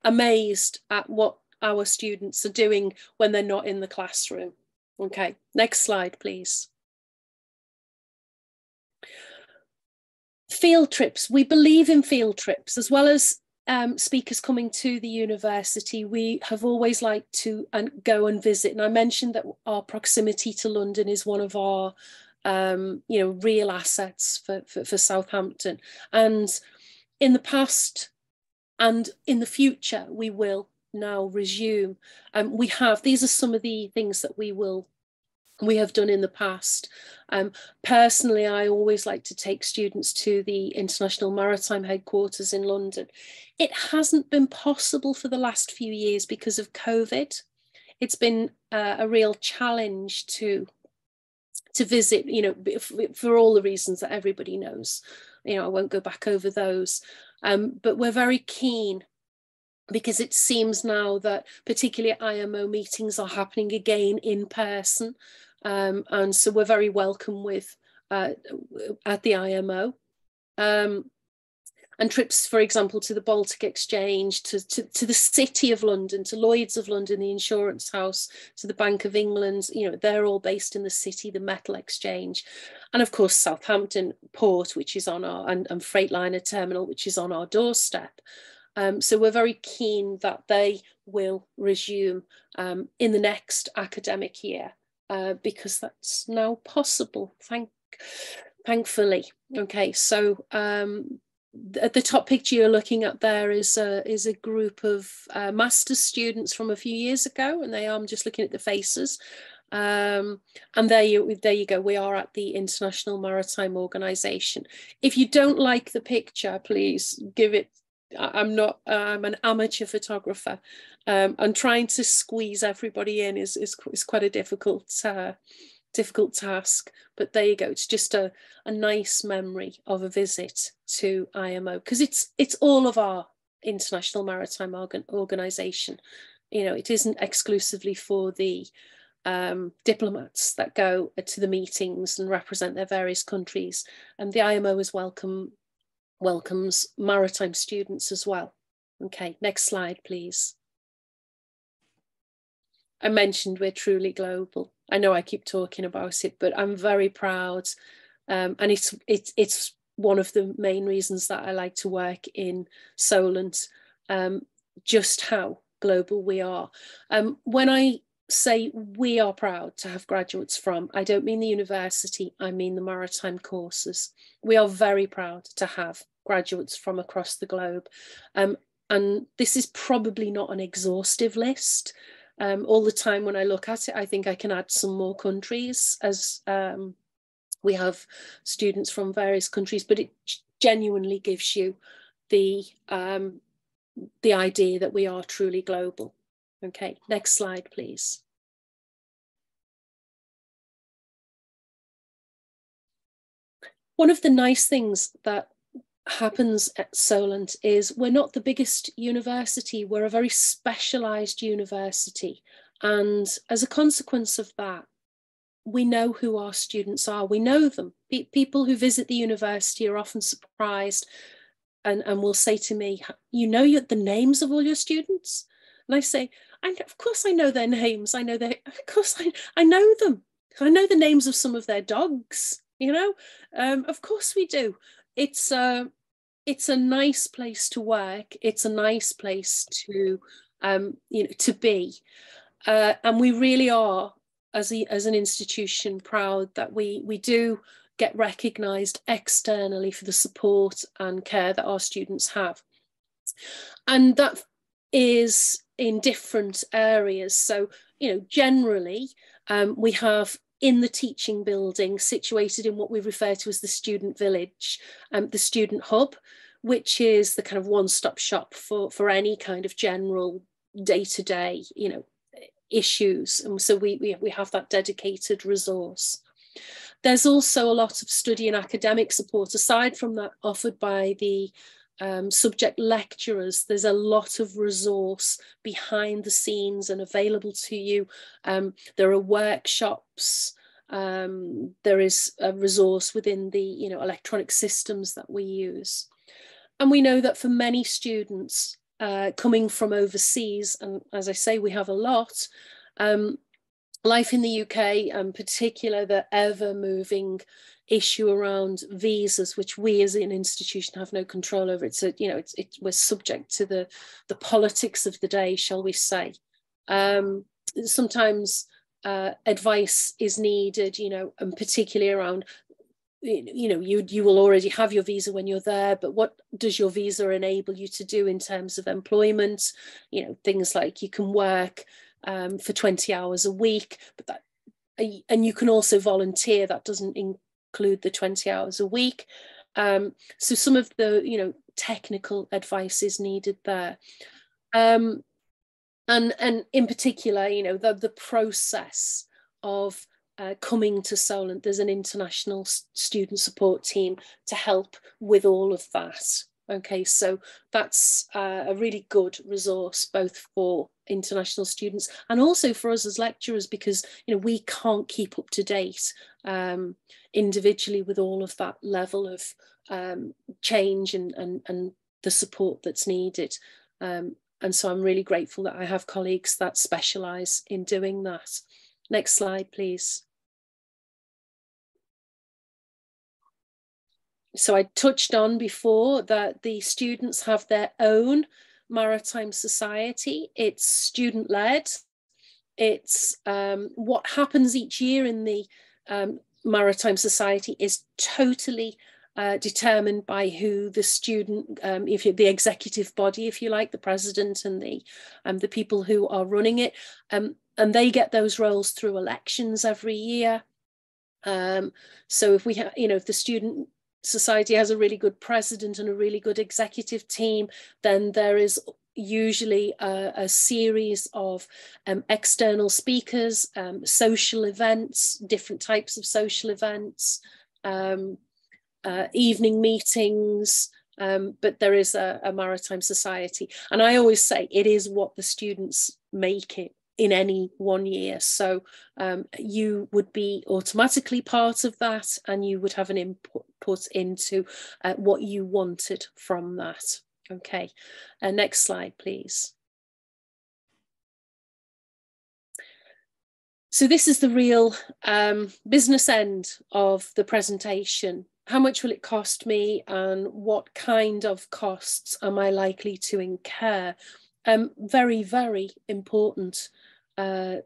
Speaker 4: amazed at what our students are doing when they're not in the classroom. Okay next slide please field trips we believe in field trips as well as um, speakers coming to the university, we have always liked to and go and visit. And I mentioned that our proximity to London is one of our, um, you know, real assets for, for, for Southampton. And in the past and in the future, we will now resume. Um, we have, these are some of the things that we will we have done in the past. Um, personally, I always like to take students to the International Maritime Headquarters in London. It hasn't been possible for the last few years because of COVID. It's been uh, a real challenge to to visit, you know, for all the reasons that everybody knows. You know, I won't go back over those. Um, but we're very keen because it seems now that particularly IMO meetings are happening again in person um, and so we're very welcome with uh, at the IMO. Um, and trips, for example, to the Baltic Exchange, to, to, to the City of London, to Lloyd's of London, the Insurance House, to the Bank of England, you know, they're all based in the city, the Metal Exchange. And of course, Southampton Port, which is on our, and, and Freightliner Terminal, which is on our doorstep. Um, so we're very keen that they will resume um, in the next academic year uh, because that's now possible. Thank, thankfully. Okay, so um, at the top picture you're looking at there is a, is a group of uh, master's students from a few years ago, and they are, I'm just looking at the faces. Um, and there you, there you go. We are at the International Maritime Organization. If you don't like the picture, please give it. I'm not. I'm an amateur photographer, um, and trying to squeeze everybody in is is, is quite a difficult uh, difficult task. But there you go. It's just a, a nice memory of a visit to IMO because it's it's all of our International Maritime Organ Organization. You know, it isn't exclusively for the um, diplomats that go to the meetings and represent their various countries. And the IMO is welcome welcomes maritime students as well. Okay, next slide, please. I mentioned we're truly global. I know I keep talking about it, but I'm very proud. Um, and it's it's it's one of the main reasons that I like to work in Solent, um, just how global we are. Um, when I say we are proud to have graduates from, I don't mean the university, I mean the maritime courses. We are very proud to have graduates from across the globe. Um, and this is probably not an exhaustive list, um, all the time when I look at it, I think I can add some more countries as um, we have students from various countries, but it genuinely gives you the um, the idea that we are truly global. Okay, next slide, please. One of the nice things that happens at Solent is we're not the biggest university, we're a very specialised university. And as a consequence of that, we know who our students are, we know them. P people who visit the university are often surprised and, and will say to me, You know the names of all your students? And I say, I, Of course, I know their names. I know their, of course, I, I know them. I know the names of some of their dogs, you know? Um, of course, we do. It's, uh, it's a nice place to work. It's a nice place to, um, you know, to be. Uh, and we really are, as, a, as an institution, proud that we, we do get recognised externally for the support and care that our students have. And that is in different areas. So, you know, generally, um, we have in the teaching building situated in what we refer to as the student village, um, the student hub, which is the kind of one-stop shop for, for any kind of general day-to-day, you know, issues. And so we, we, we have that dedicated resource. There's also a lot of study and academic support aside from that offered by the um, subject lecturers. There's a lot of resource behind the scenes and available to you. Um, there are workshops. Um, there is a resource within the you know electronic systems that we use. And we know that for many students uh, coming from overseas, and as I say, we have a lot, um, life in the UK, and particular the ever moving issue around visas, which we as an institution have no control over. It's a, you know, it's, it, we're subject to the, the politics of the day, shall we say. Um, sometimes uh, advice is needed, you know, and particularly around you know you you will already have your visa when you're there but what does your visa enable you to do in terms of employment you know things like you can work um, for 20 hours a week but that and you can also volunteer that doesn't include the 20 hours a week um, so some of the you know technical advice is needed there um, and and in particular you know the the process of uh, coming to Solent, there's an international student support team to help with all of that. Okay, so that's uh, a really good resource both for international students and also for us as lecturers because you know we can't keep up to date um, individually with all of that level of um, change and, and, and the support that's needed. Um, and so I'm really grateful that I have colleagues that specialise in doing that. Next slide, please. So I touched on before that the students have their own maritime society. It's student led. It's um, what happens each year in the um, maritime society is totally uh, determined by who the student, um, if you, the executive body, if you like, the president and the um, the people who are running it, um, and they get those roles through elections every year. Um, so if we have, you know, if the student society has a really good president and a really good executive team, then there is usually a, a series of um, external speakers, um, social events, different types of social events, um, uh, evening meetings, um, but there is a, a, maritime society. And I always say it is what the students make it in any one year. So um, you would be automatically part of that and you would have an input into uh, what you wanted from that. Okay, uh, next slide, please. So this is the real um, business end of the presentation. How much will it cost me and what kind of costs am I likely to incur? Um, very, very important uh,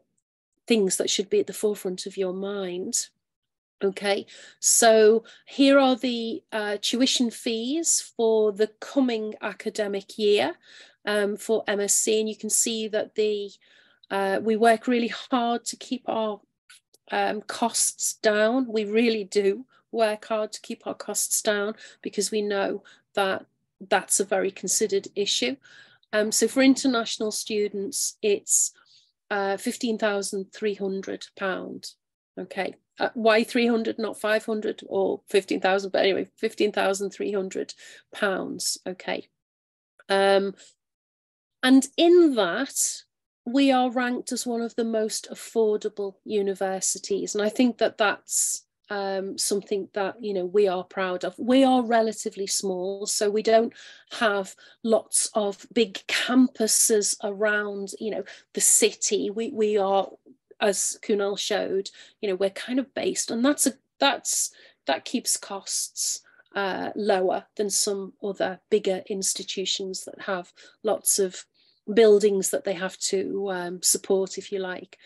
Speaker 4: things that should be at the forefront of your mind. Okay, so here are the uh, tuition fees for the coming academic year um, for MSc, and you can see that the uh, we work really hard to keep our um, costs down. We really do work hard to keep our costs down because we know that that's a very considered issue. Um, so for international students, it's uh, £15,300. Okay, uh, why 300 not 500 or 15,000 but anyway 15,300 pounds. Okay. Um and in that we are ranked as one of the most affordable universities. And i think that that's um, something that you know we are proud of. We are relatively small, so we don't have lots of big campuses around you know the city. We we are as Kunal showed, you know, we're kind of based, and that's a that's that keeps costs uh, lower than some other bigger institutions that have lots of buildings that they have to um, support, if you like.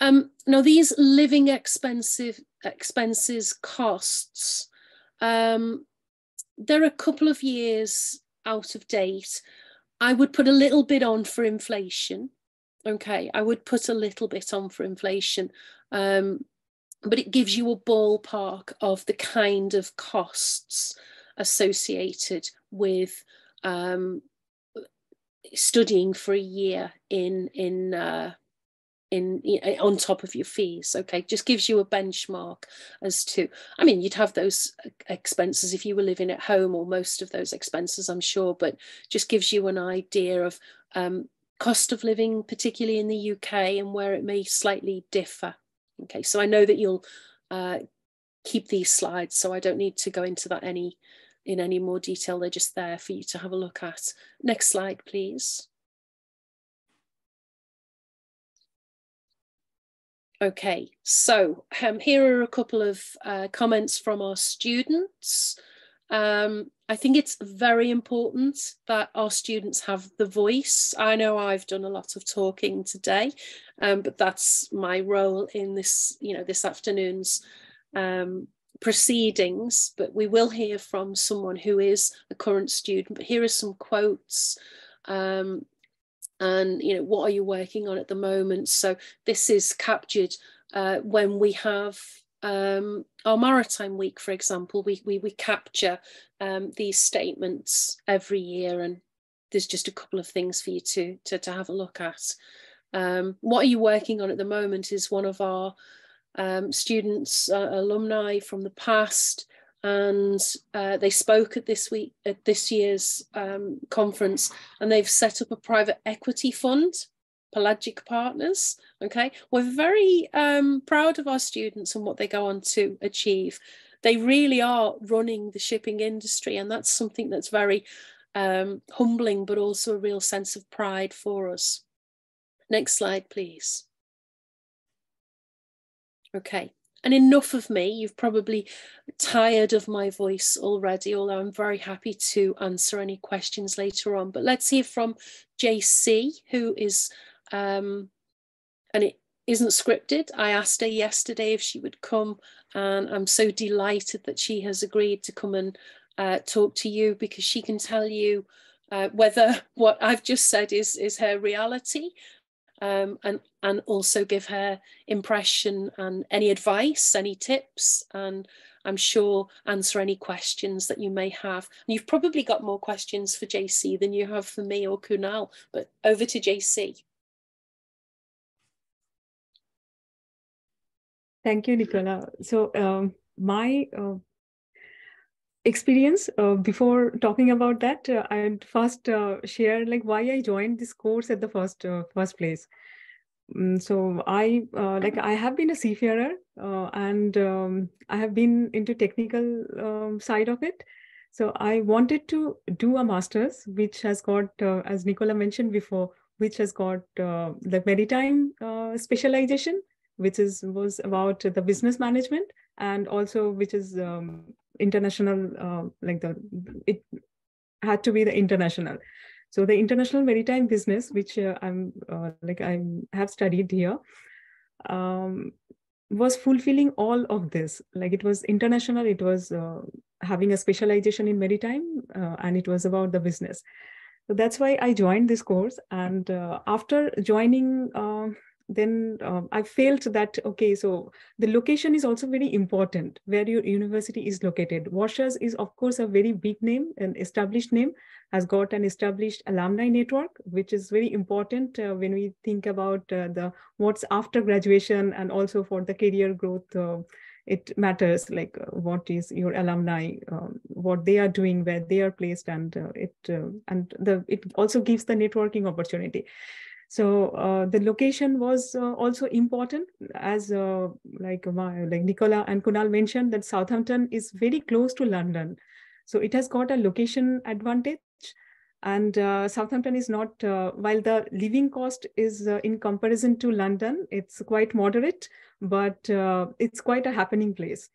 Speaker 4: Um, now, these living expensive expenses costs, um, they're a couple of years out of date. I would put a little bit on for inflation okay i would put a little bit on for inflation um, but it gives you a ballpark of the kind of costs associated with um, studying for a year in in uh, in on top of your fees okay just gives you a benchmark as to i mean you'd have those expenses if you were living at home or most of those expenses i'm sure but just gives you an idea of um, cost of living, particularly in the UK, and where it may slightly differ. Okay, so I know that you'll uh, keep these slides, so I don't need to go into that any in any more detail. They're just there for you to have a look at. Next slide, please. Okay, so um, here are a couple of uh, comments from our students. Um, I think it's very important that our students have the voice. I know I've done a lot of talking today, um, but that's my role in this, you know, this afternoon's um, proceedings. But we will hear from someone who is a current student. But here are some quotes. Um, and you know what are you working on at the moment so this is captured uh, when we have um, our maritime week, for example, we we, we capture um, these statements every year, and there's just a couple of things for you to to, to have a look at. Um, what are you working on at the moment is one of our um, students, uh, alumni from the past, and uh, they spoke at this week at this year's um, conference, and they've set up a private equity fund Pelagic Partners. Okay, we're very um, proud of our students and what they go on to achieve. They really are running the shipping industry, and that's something that's very um, humbling, but also a real sense of pride for us. Next slide, please. Okay, and enough of me. You've probably tired of my voice already, although I'm very happy to answer any questions later on. But let's hear from JC, who is, um, and it isn't scripted. I asked her yesterday if she would come, and I'm so delighted that she has agreed to come and uh, talk to you because she can tell you uh, whether what I've just said is, is her reality um, and and also give her impression and any advice, any tips, and I'm sure answer any questions that you may have. And you've probably got more questions for JC than you have for me or Kunal, but over to JC.
Speaker 5: Thank you, Nicola. So um, my uh, experience uh, before talking about that uh, i'd first uh, share like why i joined this course at the first uh, first place. Um, so i uh, like i have been a seafarer uh, and um, i have been into technical um, side of it. So i wanted to do a masters which has got as nicola mentioned before which has got the maritime specialization which is was about the business management and also which is um, international uh, like the it had to be the international. So the international maritime business which uh, i'm uh, like i have studied here um, was fulfilling all of this. Like it was international it was uh, having a specialization in maritime uh, and it was about the business. So that's why i joined this course. And uh, after joining then um, I felt that, okay, so the location is also very important where your university is located. Warsash is, of course, a very big name, an established name, has got an established alumni network, which is very important uh, when we think about uh, the what's after graduation and also for the career growth. Uh, it matters like uh, what is your alumni, um, what they are doing, where they are placed, and uh, it uh, and the it also gives the networking opportunity. So uh, the location was uh, also important, as uh, like like Nicola and Kunal mentioned that Southampton is very close to London, so it has got a location advantage. And uh, Southampton is not, uh, while the living cost is uh, in comparison to London, it's quite moderate, but it's quite a happening place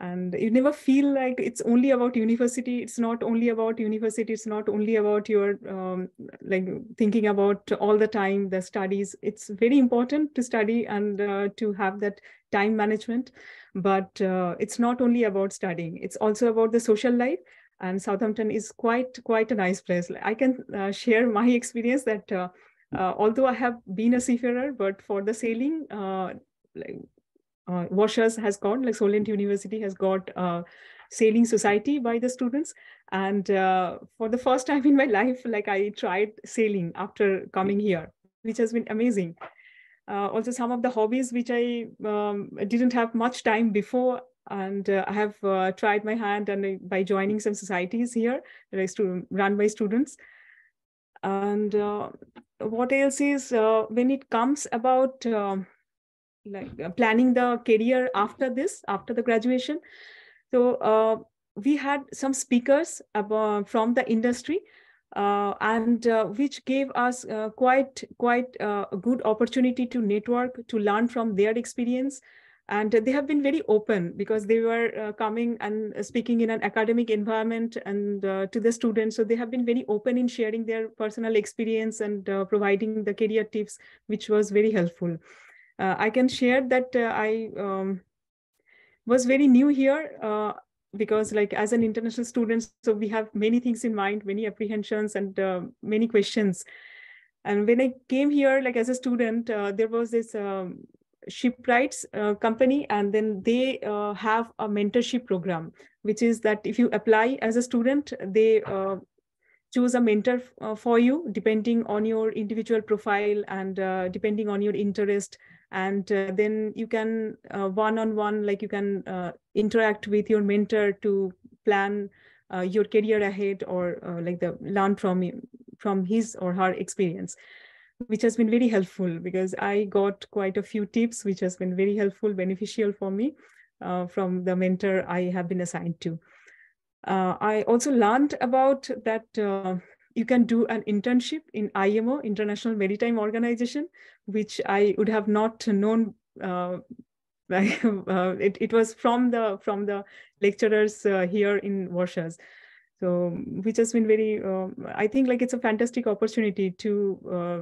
Speaker 5: and you never feel like it's only about university. It's not only about university. It's not only about your um, like thinking about all the time the studies. It's very important to study and uh, to have that time management. But uh, it's not only about studying. It's also about the social life. And southampton is quite quite a nice place. I can uh, share my experience that uh, uh, although i have been a seafarer but for the sailing uh, like uh, Warsash has got, like Solent University has got a sailing society by the students. And uh, for the first time in my life, like I tried sailing after coming here, which has been amazing. Uh, also some of the hobbies which I um, didn't have much time before and uh, I have uh, tried my hand and by joining some societies here to run by students. And uh, what else is uh, when it comes about like uh, planning the career after this after the graduation. So uh, we had some speakers about, from the industry uh, and uh, which gave us uh, quite quite uh, a good opportunity to network to learn from their experience. And they have been very open because they were coming and speaking in an academic environment and to the students. So they have been very open in sharing their personal experience and providing the career tips which was very helpful uh, I can share that uh, I um, was very new here uh, because like as an international student, so we have many things in mind, many apprehensions and uh, many questions. And when I came here, like as a student, uh, there was this um, shipwrights uh, company and then they have a mentorship program, which is that if you apply as a student, they choose a mentor uh, for you depending on your individual profile and uh, depending on your interest and uh, then you can uh, one-on-one like you can uh, interact with your mentor to plan uh, your career ahead or like the learn from from his or her experience which has been very helpful because I got quite a few tips, which has been very helpful, beneficial for me uh, from the mentor I have been assigned to. Uh, I also learned about that uh, you can do an internship in IMO, International Maritime Organization, which I would have not known. Uh, uh, it, it was from the from the lecturers uh, here in Warsash so which has been very uh, i think like it's a fantastic opportunity to uh,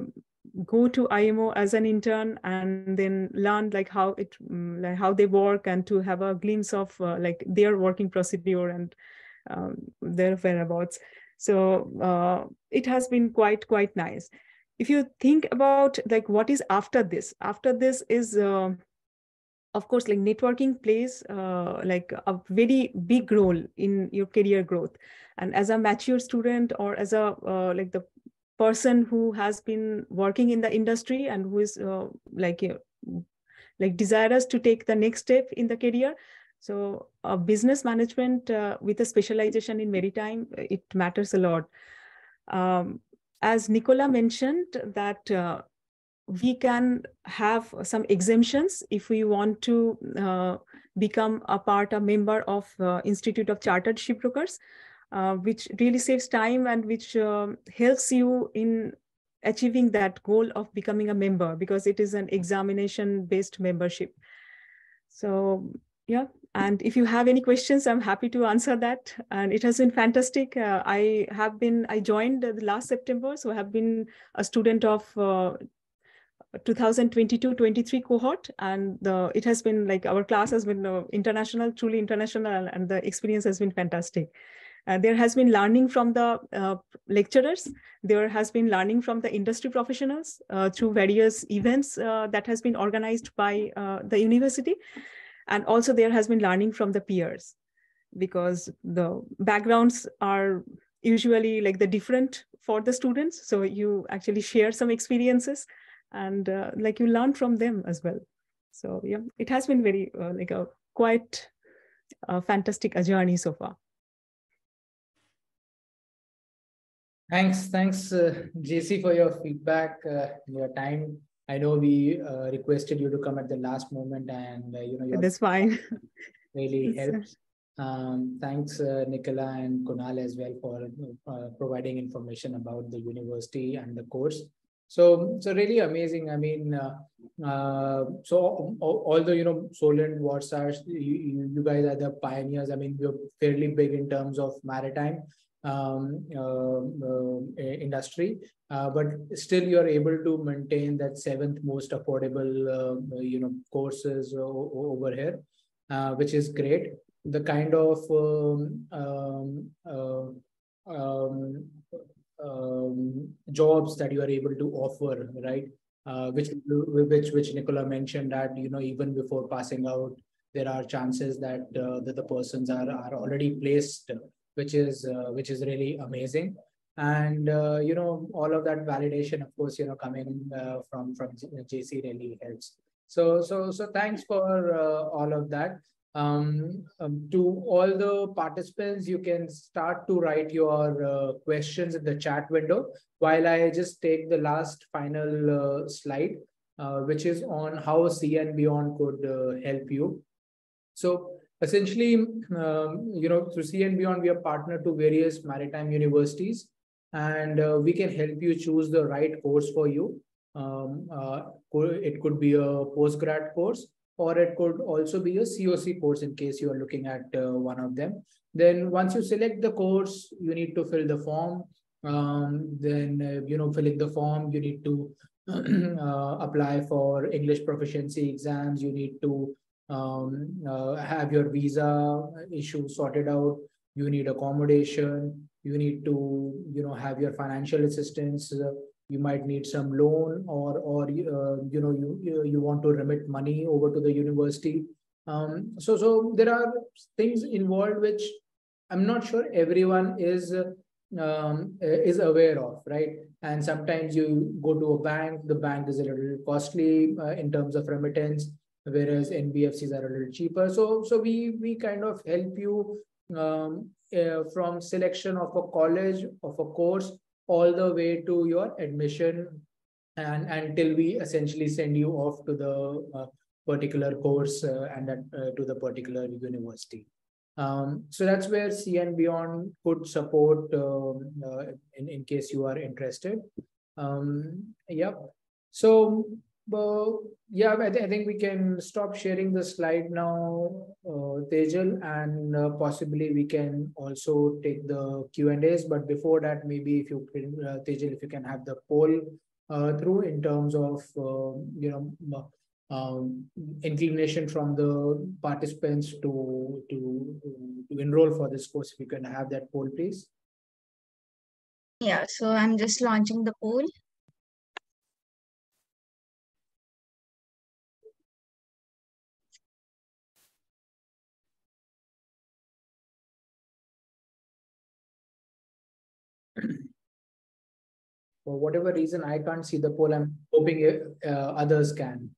Speaker 5: go to imo as an intern and then learn like how it um, like how they work and to have a glimpse of uh, like their working procedure and um, their whereabouts so uh, it has been quite quite nice if you think about like what is after this? After this is uh, of course like networking plays uh, like a very big role in your career growth. And as a mature student or as a uh, like the person who has been working in the industry and who is uh, like uh, like desirous to take the next step in the career so business management uh, with a specialization in maritime it matters a lot. Um, as nicola mentioned that we can have some exemptions if we want to uh, become a part, a member of uh, Institute of Chartered Shipbrokers, uh, which really saves time and which um, helps you in achieving that goal of becoming a member because it is an examination based membership. So yeah, and if you have any questions, I'm happy to answer that. And it has been fantastic. Uh, I have been, I joined last September, so I have been a student of uh, 2022-23 cohort and the, it has been like our class has been uh, international truly international and the experience has been fantastic uh, there has been learning from the uh, lecturers there has been learning from the industry professionals uh, through various events uh, that has been organized by uh, the university and also there has been learning from the peers because the backgrounds are usually like the different for the students. So you actually share some experiences and uh, like you learn from them as well. So yeah it has been very uh, like a quite uh, fantastic journey so far.
Speaker 1: Thanks. Thanks uh, jc for your feedback uh, your time i know we uh, requested you to come at the last moment and uh, you know
Speaker 5: that's fine.
Speaker 1: really helps. Um, thanks uh, nicola and kunal as well for providing information about the university and the course. So, so really amazing. I mean, uh, uh, so although you know Solent, Warsash, you, you guys are the pioneers. I mean, you're fairly big in terms of maritime um, uh, uh industry, uh, but still you're able to maintain that seventh most affordable, uh, you know, courses over here, which is great. The kind of um, um, um um, jobs that you are able to offer, right? Uh, which which which Nicola mentioned that you know even before passing out, there are chances that uh, that the persons are are already placed, which is uh, which is really amazing. And uh, you know all of that validation, of course, you know coming uh, from from JC really helps. So so so thanks for uh, all of that. Um, um, to all the participants, you can start to write your uh, questions in the chat window while I just take the last final uh, slide, which is on how Sea and Beyond could help you. So essentially, um, you know, through Sea and Beyond, we are partnered to various maritime universities and uh, we can help you choose the right course for you. Um, uh, it could be a postgrad course or it could also be a COC course in case you are looking at uh, one of them. Then once you select the course, you need to fill the form. Um, then, uh, you know, filling the form, you need to uh, apply for English proficiency exams. You need to um, uh, have your visa issue sorted out. You need accommodation. You need to, you know, have your financial assistance uh, you might need some loan or or uh, you know you you want to remit money over to the university um, so so there are things involved which i'm not sure everyone is um, is aware of right and sometimes you go to a bank the bank is a little costly uh, in terms of remittance whereas nbfcs are a little cheaper so so we we kind of help you um, uh, from selection of a college of a course all the way to your admission and until we essentially send you off to the uh, particular course uh, and uh, to the particular university. Um, so that's where Sea and Beyond could support um, uh, in, in case you are interested. Um, yep. So uh, yeah, I, th I, think we can stop sharing the slide now, uh, Tejal, and uh, possibly we can also take the Q and A's. But before that, maybe if you can, uh, Tejal, if you can have the poll uh, through in terms of uh, you know um, inclination from the participants to to to enroll for this course. If you can have that poll, please.
Speaker 2: Yeah, so I'm just launching the poll.
Speaker 1: For whatever reason, I can't see the poll. I'm hoping uh, others can.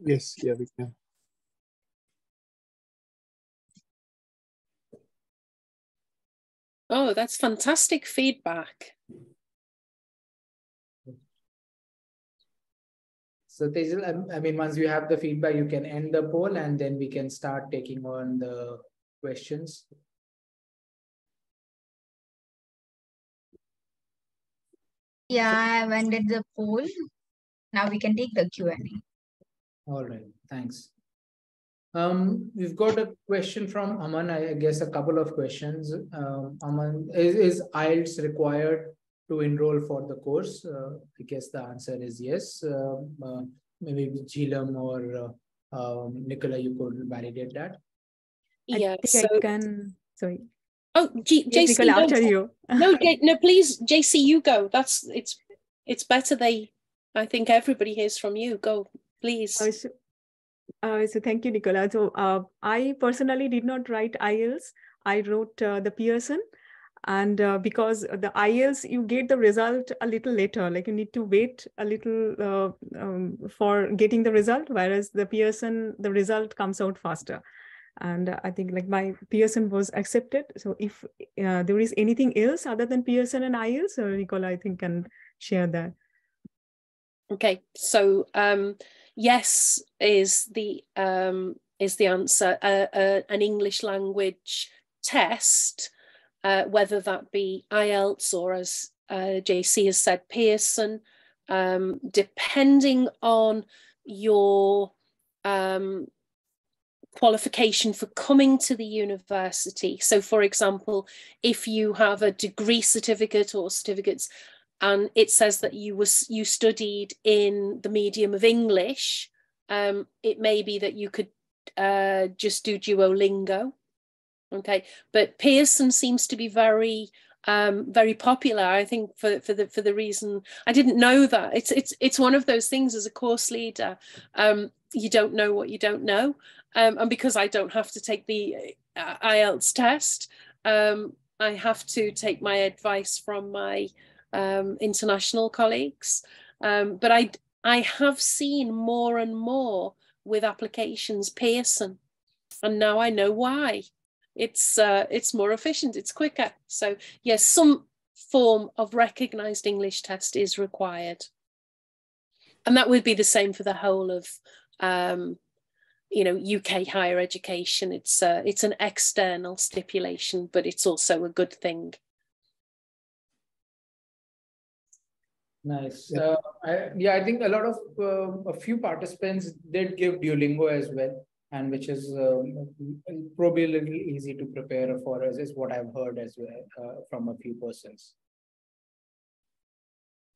Speaker 3: Yes, yeah, we can.
Speaker 4: Oh, that's fantastic feedback.
Speaker 1: So Tejal, I mean, once you have the feedback, you can end the poll and then we can start taking on the questions.
Speaker 2: Yeah, I've ended the poll. Now we can take the Q&A.
Speaker 1: All right, thanks. Um, we've got a question from Aman, I guess a couple of questions. Um, Aman, is, is IELTS required to enroll for the course? Uh, I guess the answer is yes. Um, uh, maybe Jhilam or uh, um, Nicola, you could validate that.
Speaker 4: Yeah,
Speaker 5: I think
Speaker 4: so,
Speaker 5: I can, sorry.
Speaker 4: Oh, G
Speaker 5: Yes,
Speaker 4: JC,
Speaker 5: after you.
Speaker 4: no, J no, please, JC, you go. That's it's it's better they. I think everybody hears from you. Go, please.
Speaker 5: Uh, so, uh, so thank you, Nicola. So uh, I personally did not write IELTS. I wrote uh, the Pearson. And uh, because the IELTS, you get the result a little later, like you need to wait a little uh, um, for getting the result, whereas the Pearson, the result comes out faster. And I think like my Pearson was accepted. So if uh, there is anything else other than Pearson and IELTS, uh, Nicola, I think can share that.
Speaker 4: Okay, so um, yes is the um, is the answer. Uh, uh, an English language test, uh, whether that be IELTS or as uh, JC has said, Pearson, um, depending on your um, qualification for coming to the university. So, for example, if you have a degree certificate or certificates, and it says that you was you studied in the medium of English, um, it may be that you could uh, just do Duolingo. Okay, but Pearson seems to be very um, very popular. I think for for the for the reason I didn't know that it's it's it's one of those things as a course leader. Um, you don't know what you don't know, um, and because I don't have to take the uh, IELTS test, um, I have to take my advice from my um, international colleagues. Um, but I I have seen more and more with applications Pearson, and now I know why it's uh, it's more efficient, it's quicker. So yes, some form of recognized English test is required. And that would be the same for the whole of um, you know UK higher education. It's uh, it's an external stipulation, but it's also a good thing.
Speaker 1: Nice. Uh, I, yeah, I think a lot of uh, a few participants did give Duolingo as well and which is um, probably a little easy to prepare for us is what I've heard as well uh, from a few persons.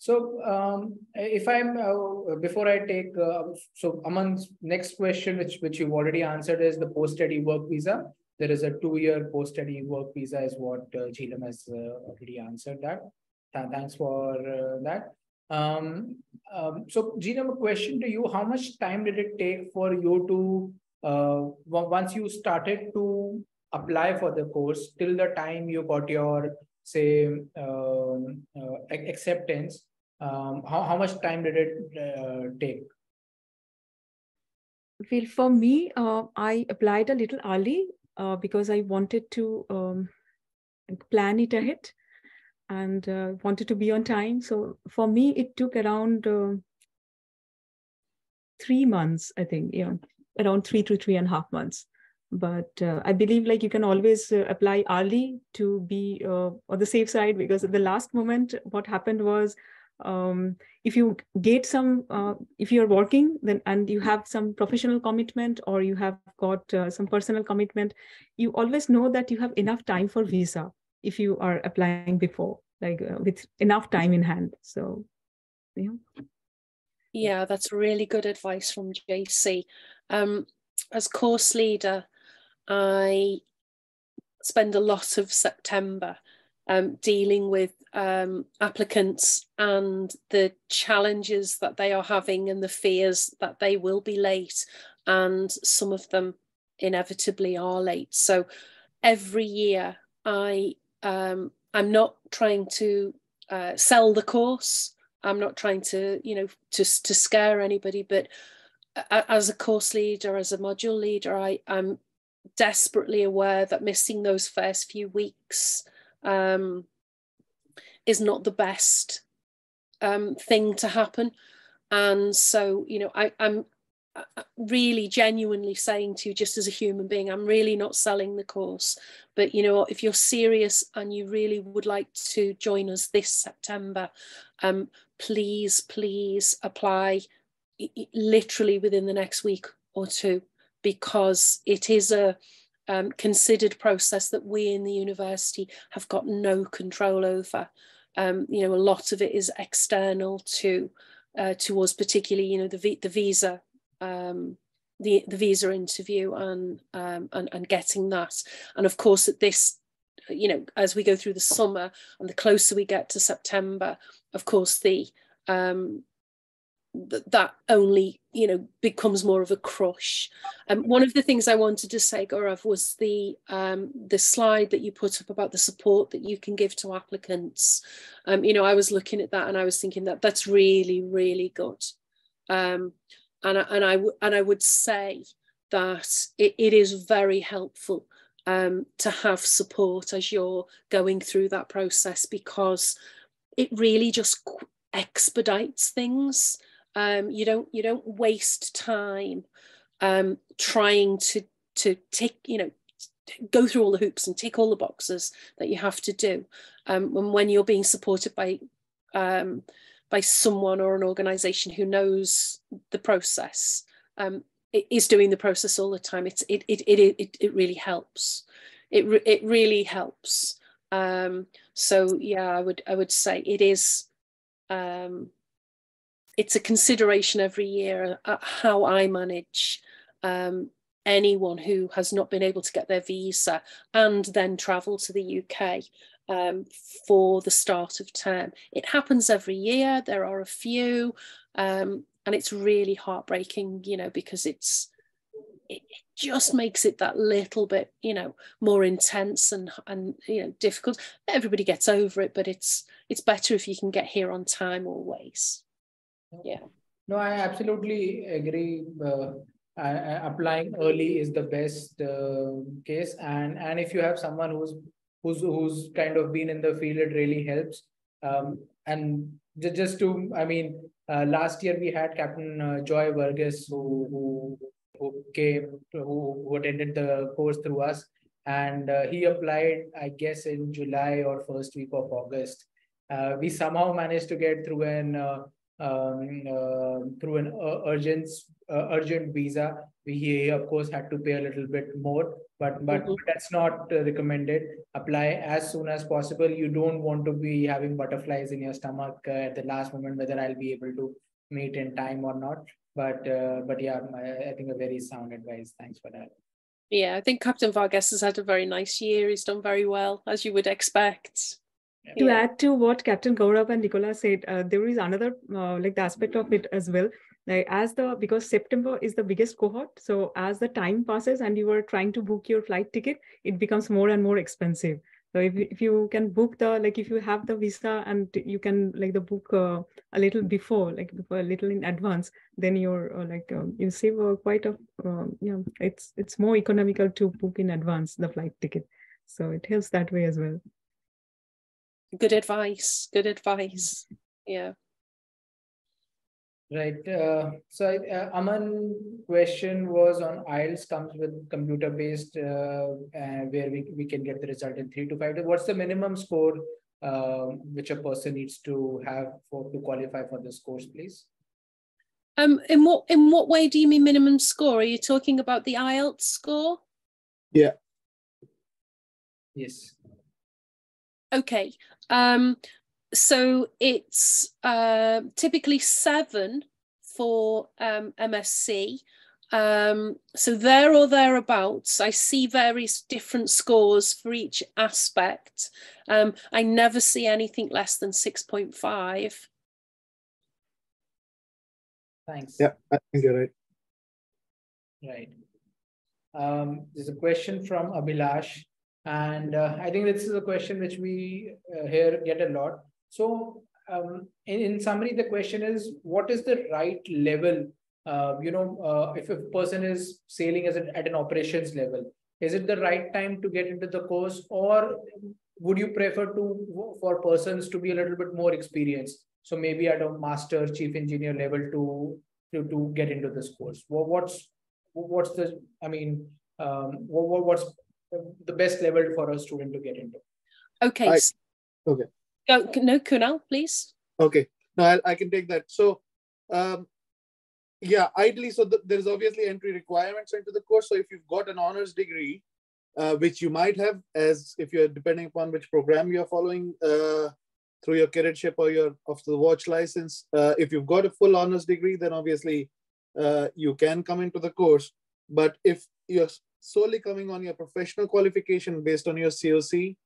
Speaker 1: So um, if I'm uh, before I take uh, so among next question which which you've already answered is the post study work visa. There is a two year post study work visa is what uh, has uh, already answered that. Th thanks for uh, that. Um, um, so Jhilam, a question to you: How much time did it take for you to uh, once you started to apply for the course till the time you got your say um, uh, acceptance um, how, how much time did it uh, take
Speaker 5: well for me uh, i applied a little early uh, because i wanted to um, plan it ahead and uh, wanted to be on time. So for me, it took around uh, three months, I think, yeah, around three to three and a half months. But uh, I believe like you can always uh, apply early to be uh, on the safe side because at the last moment, what happened was um, if you get some uh, if you're working then and you have some professional commitment or you have got uh, some personal commitment you always know that you have enough time for visa if you are applying before like uh, with enough time in hand. So yeah.
Speaker 4: Yeah that's really good advice from jc um, as course leader i spend a lot of september um, dealing with um, applicants and the challenges that they are having and the fears that they will be late and some of them inevitably are late. So every year i um, i'm not trying to uh, sell the course. I'm not trying to you know to, to scare anybody but as a course leader as a module leader i i'm desperately aware that missing those first few weeks um, is not the best um, thing to happen. And so, you know, I, I'm really genuinely saying to you, just as a human being, I'm really not selling the course. But, you know, if you're serious and you really would like to join us this September, um, please, please apply literally within the next week or two because it is a um, considered process that we in the university have got no control over. Um, you know, a lot of it is external to uh, towards particularly, you know, the the visa, um, the the visa interview and, um, and and getting that. And of course, at this, you know, as we go through the summer and the closer we get to September, of course, the um, that that only you know becomes more of a crush. Um, one of the things I wanted to say, Gaurav, was the um, the slide that you put up about the support that you can give to applicants. Um, you know, I was looking at that and I was thinking that that's really really good. Um, and I, and I and I would say that it, it is very helpful um, to have support as you're going through that process because it really just expedites things um, you don't you don't waste time um, trying to to take you know go through all the hoops and tick all the boxes that you have to do. Um, and when you're being supported by um, by someone or an organization who knows the process um, is doing the process all the time it's it it it, it, it really helps. It, re- it really helps. Um, so yeah i would i would say it is um, it's a consideration every year uh, how I manage um, anyone who has not been able to get their visa and then travel to the UK um, for the start of term. It happens every year. There are a few, um, and it's really heartbreaking, you know, because it's it just makes it that little bit, you know, more intense and and you know difficult. Everybody gets over it, but it's it's better if you can get here on time always yeah.
Speaker 1: No i absolutely agree. Uh, uh, applying early is the best uh, case. And and if you have someone who's who's who's kind of been in the field it really helps. Um, and just, to i mean uh, last year we had captain uh, joy Vargas who who who came who, who attended the course through us. And uh, he applied i guess in july or first week of august. We somehow managed to get through an um, uh, through an uh, urgent uh, urgent visa. We of course had to pay a little bit more, but but mm-hmm. that's not recommended. Apply as soon as possible. You don't want to be having butterflies in your stomach at the last moment whether I'll be able to meet in time or not. But but yeah, I, I think a very sound advice. Thanks for that.
Speaker 4: Yeah, I think Captain Vargas has had a very nice year. He's done very well, as you would expect.
Speaker 5: To yeah. add to what Captain Gaurav and Nicola said, uh, there is another uh, like the aspect of it as well. Like as the because September is the biggest cohort, so as the time passes and you are trying to book your flight ticket, it becomes more and more expensive. So if, if you can book the like if you have the visa and you can like the book uh, a little before like before a little in advance, then you're uh, like um, you save uh, quite a um, yeah it's it's more economical to book in advance the flight ticket. So it helps that way as well.
Speaker 4: Good advice. Good advice. Yeah.
Speaker 1: Right. Uh, so uh, Aman question was on IELTS comes with computer based uh, where we, we can get the result in three to five days. What's the minimum score uh, which a person needs to have for to qualify for this course, please?
Speaker 4: Um, in what in what way do you mean minimum score? Are you talking about the IELTS score?
Speaker 3: Yeah.
Speaker 1: Yes.
Speaker 4: Okay. Um, so it's uh, typically seven for um, MSc. Um, so there or thereabouts, I see various different scores for each aspect. Um, I never see anything less than 6.5.
Speaker 1: Thanks.
Speaker 3: Yeah, I think you're right.
Speaker 1: Right. Um, there's a question from Abhilash, and uh, I think this is a question which we uh, here get a lot. So, um, in, in summary, the question is, what is the right level? Uh, you know, uh, if a person is sailing as at an operations level, is it the right time to get into the course, or would you prefer to for persons to be a little bit more experienced? So maybe at a master chief engineer level to to, to get into this course. What, what's what's the I mean, um, what, what's the best level for a student to get into?
Speaker 4: Okay.
Speaker 3: I, okay.
Speaker 4: Go, no, Kunal, please.
Speaker 3: Okay. No, I, I can take that. So, um, yeah, ideally, so the, there's obviously entry requirements into the course. So if you've got an honors degree, uh, which you might have, as if you're depending upon which program you're following uh, through your cadetship or your of the watch license, uh, if you've got a full honors degree, then obviously uh, you can come into the course. But if you're solely coming on your professional qualification based on your COC,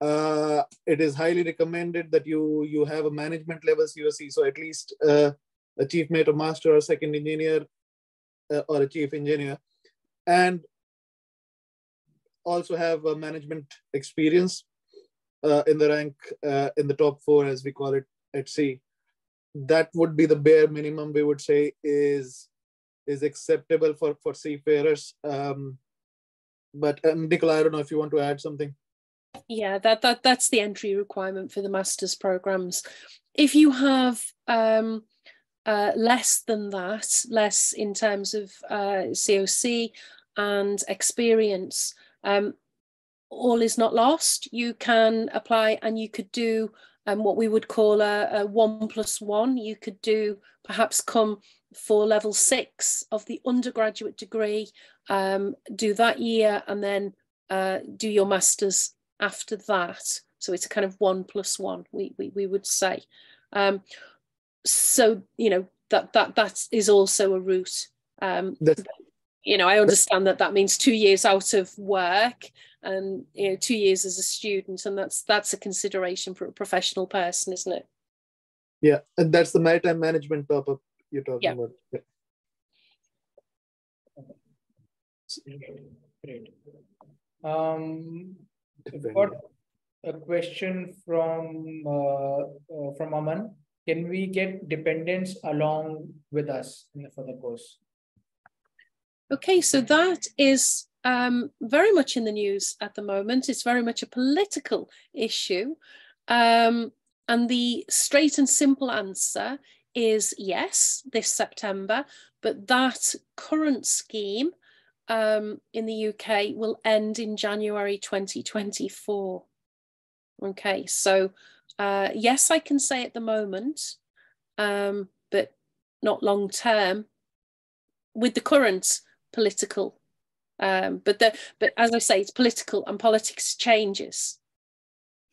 Speaker 3: uh, it is highly recommended that you you have a management level COC. So at least uh, a chief mate or master or second engineer uh, or a chief engineer, and also have a management experience uh, in the rank uh, in the top four, as we call it at sea. That would be the bare minimum we would say is is acceptable for for seafarers. Um, but um, Nicola, I don't know if you want to add something.
Speaker 4: Yeah, that that that's the entry requirement for the masters programs. If you have um, uh, less than that, less in terms of uh, COC and experience, um, all is not lost. You can apply and you could do um, what we would call a, a one plus one. You could do perhaps come for level six of the undergraduate degree, um, do that year and then uh, do your master's after that. So it's a kind of one plus one, we, we, we would say. Um, so, you know, that, that, that is also a route. Um, you know, I understand that that means two years out of work and, you know, two years as a student. And that's, that's a consideration for a professional person, isn't it?
Speaker 3: Yeah. And that's the maritime management you're talking yeah. about. Yeah.
Speaker 1: Great. Um, We've got a question from uh, uh, from Aman. Can we get dependents along with us for the course?
Speaker 4: Okay, so that is um, very much in the news at the moment. It's very much a political issue. Um, and the straight and simple answer is yes, this September, but that current scheme um, in the UK will end in January 2024. Okay, so uh, yes, I can say at the moment, um, but not long term with the current political. Um, but the, but as I say, it's political and politics changes.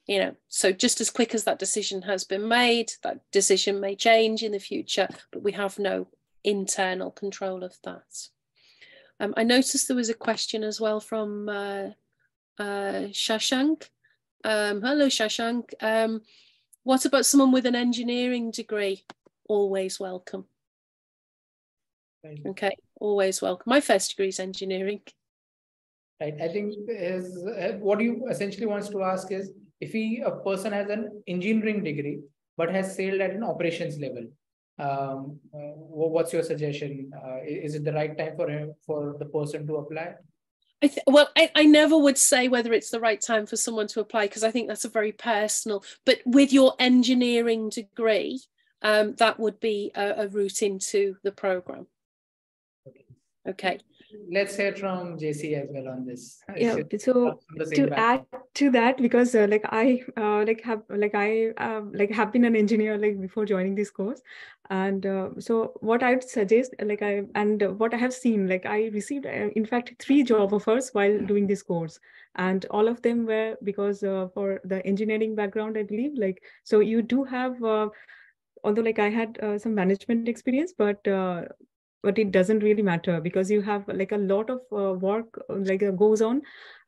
Speaker 4: You know, so just as quick as that decision has been made, that decision may change in the future, but we have no internal control of that. Um, I noticed there was a question as well from uh, uh, Shashank. Um, hello, Shashank. Um, what about someone with an engineering degree? Always welcome. Okay, always welcome. My first degree is engineering.
Speaker 1: Right. I think is uh, what you essentially wants to ask is if he a person has an engineering degree but has sailed at an operations level, um, uh, what's your suggestion? Uh, is it the right time for him for the person to apply?
Speaker 4: I th- well, I, I never would say whether it's the right time for someone to apply because I think that's a very personal. But with your engineering degree, um, that would be a, a route into the program. Okay.
Speaker 1: Let's hear from JC as well on this.
Speaker 5: Yeah. So to add to that, because uh, like I uh, like have like I uh, like have been an engineer like before joining this course, and uh, so what I'd suggest like I and what I have seen like I received uh, in fact three job offers while doing this course, and all of them were because uh, for the engineering background I believe like so you do have although like I had some management experience, but but it doesn't really matter because you have like a lot of uh, work uh, like uh, goes on.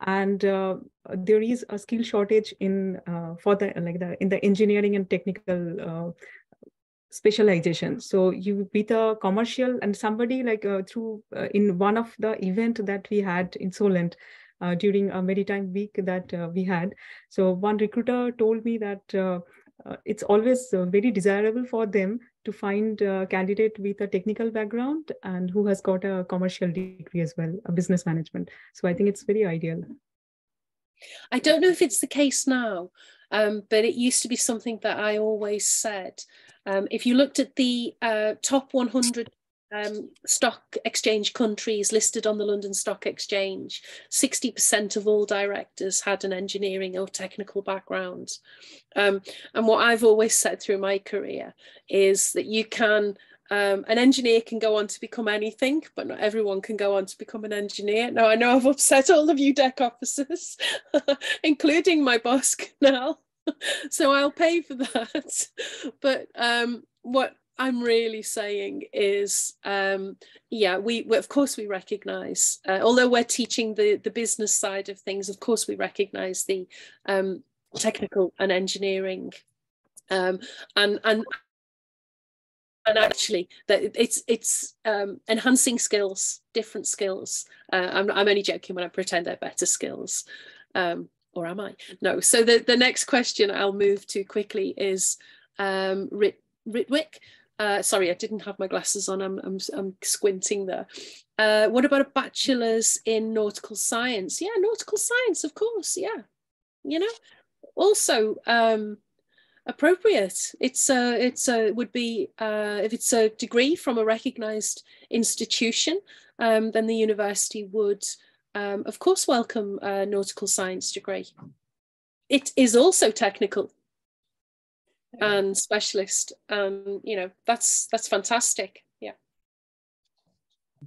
Speaker 5: And uh, there is a skill shortage in uh, for the like the in the engineering and technical uh, specialization. So you with a commercial and somebody like through in one of the event that we had in solent during a maritime week that we had. So one recruiter told me that it's always very desirable for them to find a candidate with a technical background and who has got a commercial degree as well, a business management. So I think it's very ideal.
Speaker 4: I don't know if it's the case now, um, but it used to be something that I always said. Um, if you looked at the uh, top 100 um, stock exchange countries listed on the London Stock Exchange, 60% of all directors had an engineering or technical background. Um, and what I've always said through my career is that you can, um, an engineer can go on to become anything, but not everyone can go on to become an engineer. Now, I know I've upset all of you deck officers, including my boss now. so I'll pay for that. But um, what I'm really saying is, um, yeah, we, we, of course we recognise, uh, although we're teaching the the business side of things, of course we recognise the um, technical and engineering, um, and and and actually that it's it's um, enhancing skills, different skills. Uh, I'm I'm only joking when I pretend they're better skills. Um, or am I? No. So the, the next question I'll move to quickly is um, Rit, Ritwick. Uh, sorry, I didn't have my glasses on. I'm, I'm, I'm squinting there. Uh, what about a bachelor's in nautical science? Yeah, nautical science, of course. Yeah, you know. Also, um, appropriate. It's a, it's a, would be uh, if it's a degree from a recognised institution, um, then the university would, um, of course, welcome a nautical science degree. It is also technical and specialist and you know that's that's fantastic. Yeah.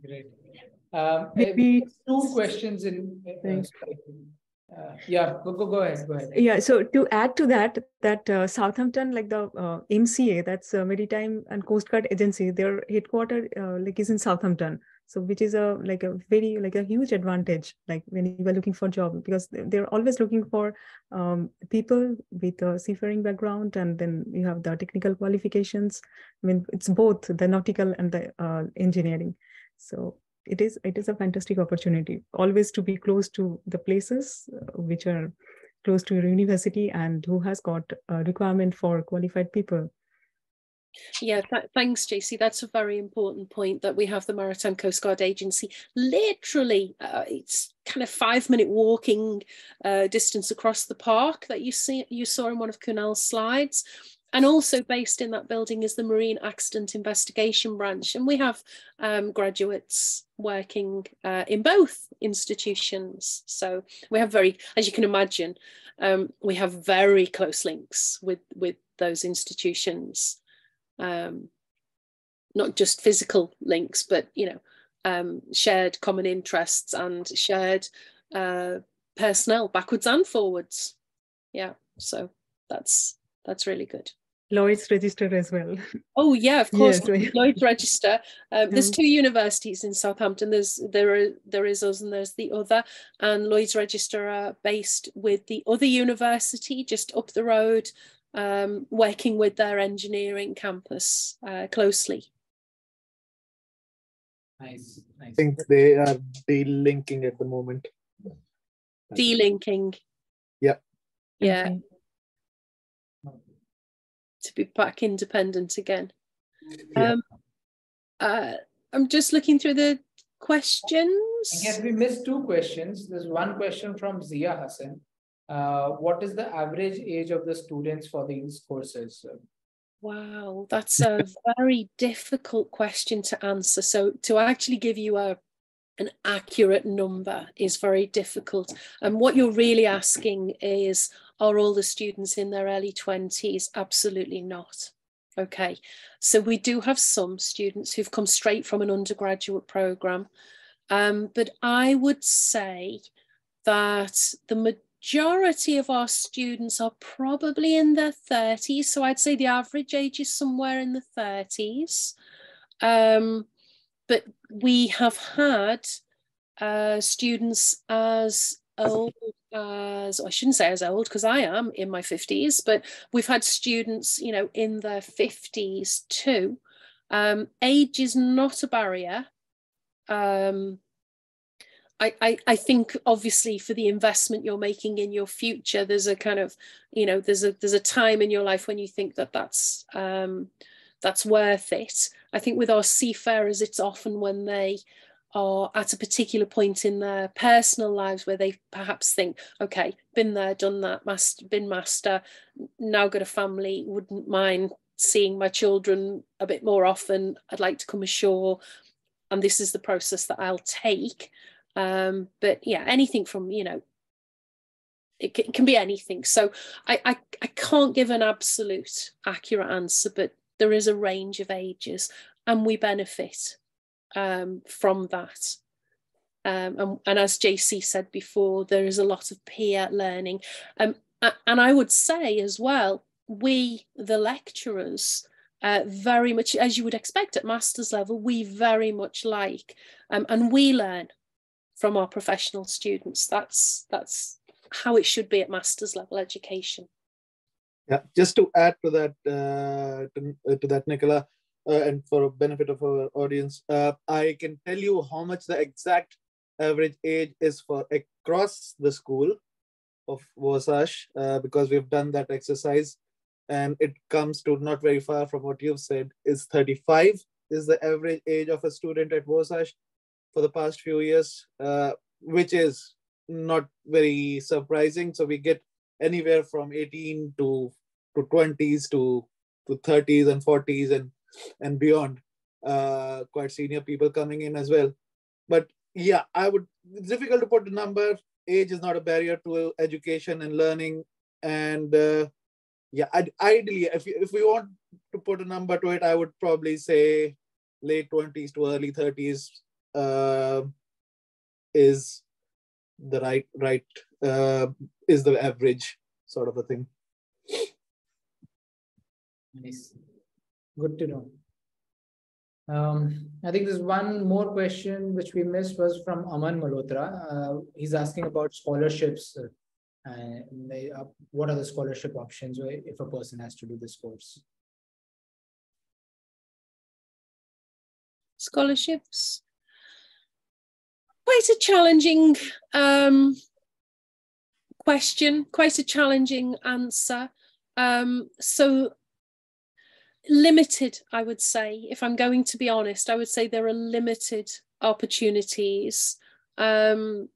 Speaker 1: Great. Um, maybe two questions in uh, uh, yeah go, go go ahead go ahead.
Speaker 5: Yeah so to add to that that uh, southampton like the uh, mca that's maritime and coast guard agency their headquarters uh, like is in southampton so which is a like a very like a huge advantage like when you are looking for job because they're always looking for um, people with a seafaring background and then you have the technical qualifications. I mean it's both the nautical and the uh, engineering. So it is it is a fantastic opportunity always to be close to the places uh, which are close to your university and who has got a requirement for qualified people
Speaker 4: yeah, th thanks, JC. That's a very important point that we have the Maritime Coast Guard Agency. Literally, uh, it's kind of five minute walking uh, distance across the park that you see you saw in one of Kunal's slides. And also based in that building is the Marine Accident Investigation Branch. And we have um, graduates working uh, in both institutions. So we have very, as you can imagine, um, we have very close links with, with those institutions um, not just physical links, but you know, um, shared common interests and shared uh, personnel backwards and forwards. Yeah, so that's that's really good.
Speaker 5: Lloyd's Register as well.
Speaker 4: Oh yeah, of course. Yes. Lloyd's Register. Um, there's two universities in Southampton. There's there are there is us and there's the other. And Lloyd's Register are based with the other university just up the road um, working with their engineering campus uh, closely.
Speaker 1: Nice, nice.
Speaker 3: I think they are delinking at the moment.
Speaker 4: Delinking.
Speaker 3: Yep.
Speaker 4: Yeah. To be back independent again. Yeah. Um, uh, I'm just looking through the questions?
Speaker 1: I guess we missed two questions. There's one question from Zia Hassan. Uh, what is the average age of the students for these courses?
Speaker 4: Wow, that's a very difficult question to answer. So to actually give you a an accurate number is very difficult. And what you're really asking is, are all the students in their early 20s? Absolutely not. Okay, so we do have some students who've come straight from an undergraduate program, um, but I would say that the majority of our students are probably in their 30s. So I'd say the average age is somewhere in the 30s. Um, but we have had uh, students as old as I shouldn't say as old because I am in my 50s, but we've had students, you know, in their 50s too. Um, age is not a barrier. Um, I, I, think obviously for the investment you're making in your future, there's a kind of, you know, there's a there's a time in your life when you think that that's um, that's worth it. I think with our seafarers, it's often when they are at a particular point in their personal lives where they perhaps think, okay, been there, done that, master, been master, now got a family, wouldn't mind seeing my children a bit more often. I'd like to come ashore, and this is the process that I'll take. Um, but yeah, anything from you know, it, it can be anything. So I, I I can't give an absolute accurate answer, but there is a range of ages, and we benefit um, from that. Um, and, and, as JC said before, there is a lot of peer learning. Um, and I would say as well, we, the lecturers, uh, very much as you would expect at master's level, we very much like um, and we learn from our professional students. That's that's how it should be at master's level education.
Speaker 3: Yeah, just to add to that, uh, to, to that, Nicola, uh, and for benefit of our audience, uh, I can tell you how much the exact average age is for across the school of Warsash uh, because we've done that exercise and it comes to not very far from what you've said is 35 is the average age of a student at Warsash for the past few years, uh, which is not very surprising. So we get anywhere from 18 to to 20s to to 30s and 40s and and beyond. Uh, quite senior people coming in as well. But yeah, I would. It's difficult to put a number. Age is not a barrier to education and learning. And uh, yeah, I'd, ideally, if if we want to put a number to it, I would probably say late twenties to early thirties uh, is the right right uh, is the average sort of a thing.
Speaker 1: Nice. Good to know. Um, I think there's one more question which we missed was from Aman Malhotra. Uh, he's asking about scholarships. And they, uh, what are the scholarship options if a person has to do this course?
Speaker 4: Scholarships. Quite a challenging um, question, quite a challenging answer. Um, so limited, I would say, if I'm going to be honest, I would say there are limited opportunities. Um,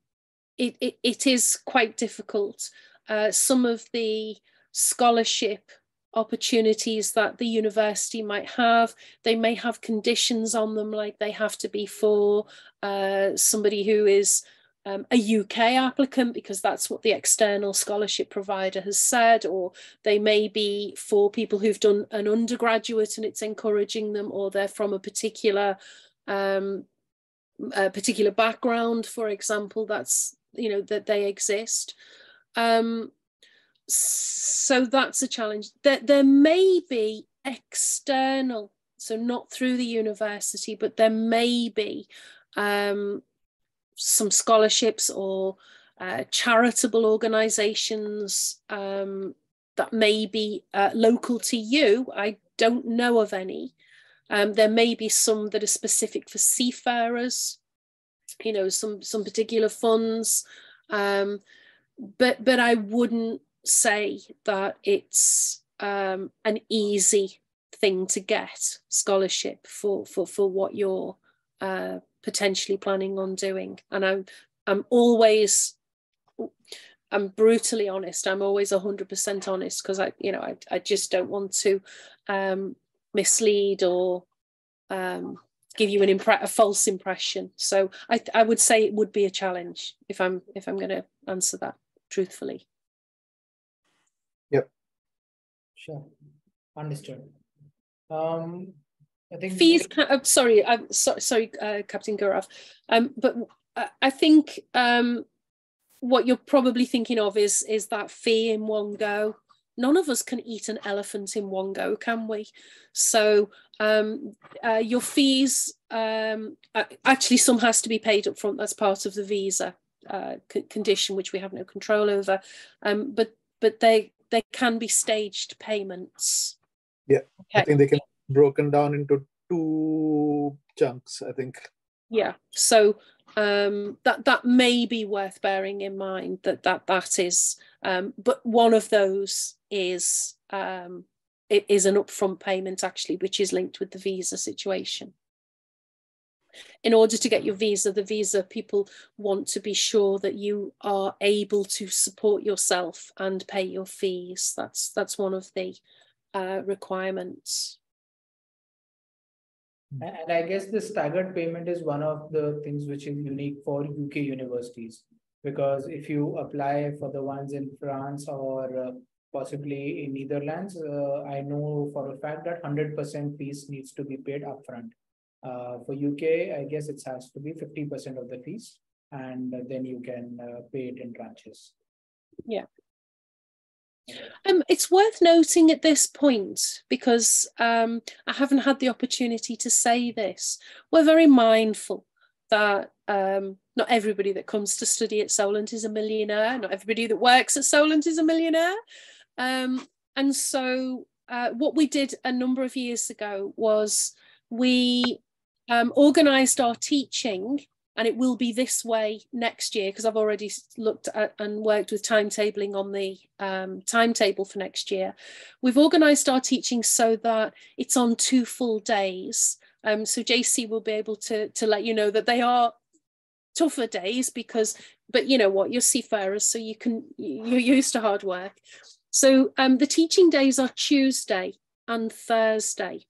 Speaker 4: it, it, it is quite difficult. Uh, some of the scholarship opportunities that the university might have, they may have conditions on them, like they have to be for uh, somebody who is um, a UK applicant because that's what the external scholarship provider has said, or they may be for people who've done an undergraduate and it's encouraging them, or they're from a particular um, a particular background, for example. That's you know that they exist. Um, so that's a challenge. There, there may be external, so not through the university, but there may be um, some scholarships or uh, charitable organizations um, that may be uh, local to you. I don't know of any. Um, there may be some that are specific for seafarers, you know, some some particular funds, um, but but I wouldn't say that it's um, an easy thing to get scholarship for for for what you're uh, potentially planning on doing. And I'm I'm always I'm brutally honest. I'm always 100% honest because I, you know, I, I just don't want to um, mislead or um, give you an impre- a false impression. So I, I would say it would be a challenge if I'm if I'm going to answer that truthfully.
Speaker 3: Yep.
Speaker 1: Sure. Understood. Um, I think
Speaker 4: fees. Uh, sorry, I'm so, sorry, uh, Captain Gaurav. Um, but uh, I think um, what you're probably thinking of is is that fee in one go. None of us can eat an elephant in one go, can we? So um, uh, your fees, um, actually, some has to be paid up front. That's part of the visa uh, condition, which we have no control over. Um, but but they they can be staged payments.
Speaker 3: Yeah, okay. I think they can broken down into two chunks. I think.
Speaker 4: Yeah. So um, that that may be worth bearing in mind that that that is um, but one of those is um, it is an upfront payment actually which is linked with the visa situation in order to get your visa the visa people want to be sure that you are able to support yourself and pay your fees that's that's one of the uh, requirements
Speaker 1: and I guess the staggered payment is one of the things which is unique for UK universities. Because if you apply for the ones in France or uh, possibly in Netherlands, uh, I know for a fact that 100% fees needs to be paid upfront. Uh, for UK, I guess it has to be 50% of the fees, and then you can uh, pay it in tranches.
Speaker 4: Yeah. Um, it's worth noting at this point because um, I haven't had the opportunity to say this. We're very mindful that um, not everybody that comes to study at Solent is a millionaire. Not everybody that works at Solent is a millionaire. Um, and so, uh, what we did a number of years ago was we um, organised our teaching and it will be this way next year because I've already looked at and worked with timetabling on the um, timetable for next year. We've organised our teaching so that it's on two full days. Um, so JC will be able to to let you know that they are tougher days because, but you know what, you're seafarers, so you can you're used to hard work. So um, the teaching days are Tuesday and Thursday.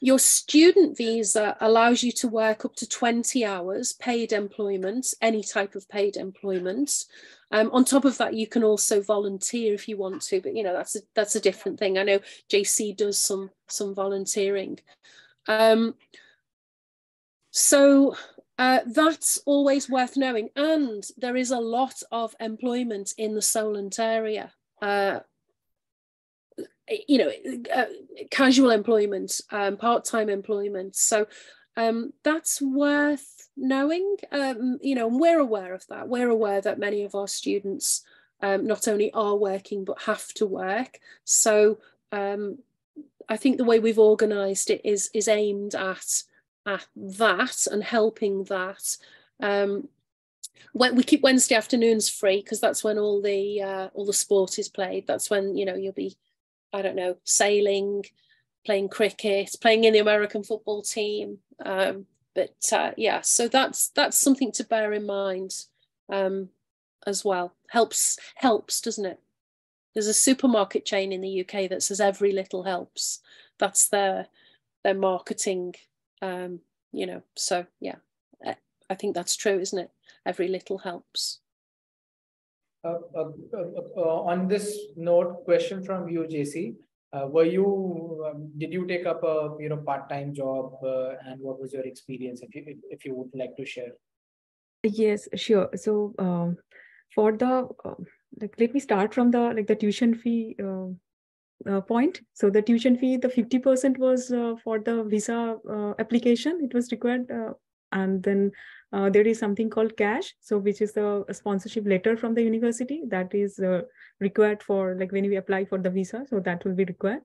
Speaker 4: Your student visa allows you to work up to 20 hours paid employment, any type of paid employment. Um, on top of that, you can also volunteer if you want to, but you know that's a, that's a different thing. I know JC does some some volunteering. Um, so uh, that's always worth knowing. And there is a lot of employment in the Solent area. Uh, you know, uh, casual employment, um, part-time employment. So um, that's worth knowing. Um, you know, and we're aware of that. We're aware that many of our students um, not only are working but have to work. So um, I think the way we've organised it is is aimed at at that and helping that. Um, when we keep Wednesday afternoons free because that's when all the uh, all the sport is played. That's when you know you'll be I don't know, sailing, playing cricket, playing in the American football team. Um, but uh, yeah, so that's that's something to bear in mind um, as well. Helps helps, doesn't it? There's a supermarket chain in the UK that says every little helps. That's their their marketing. Um, you know, so yeah, I think that's true, isn't it? Every little helps.
Speaker 1: Uh, uh, uh, on this note, question from you, JC. were you um, did you take up a you know part-time job and what was your experience if you if you would like to share
Speaker 5: yes sure so um, for the like let me start from the like the tuition fee uh, uh, point. So the tuition fee, the 50% was uh, for the visa application. It was required. and then uh, there is something called CAS so which is a sponsorship letter from the university that is uh, required for like when we apply for the visa so that will be required.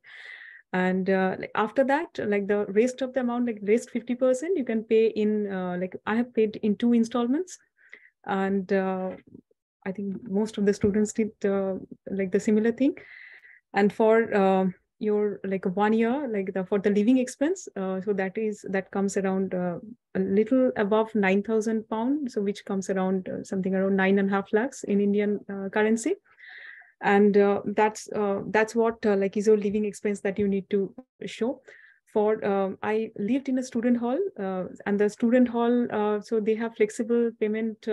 Speaker 5: And uh, like after that like the rest of the amount like rest 50% you can pay in uh, like i have paid in two installments. And uh, i think most of the students did like the similar thing. And for your like one year like the for the living expense uh, so that is that comes around uh, a little above 9000 pounds so which comes around uh, something around nine and a half lakhs in indian uh, currency. And uh, that's uh, that's what like is your living expense that you need to show. For um, i lived in a student hall and the student hall so they have flexible payment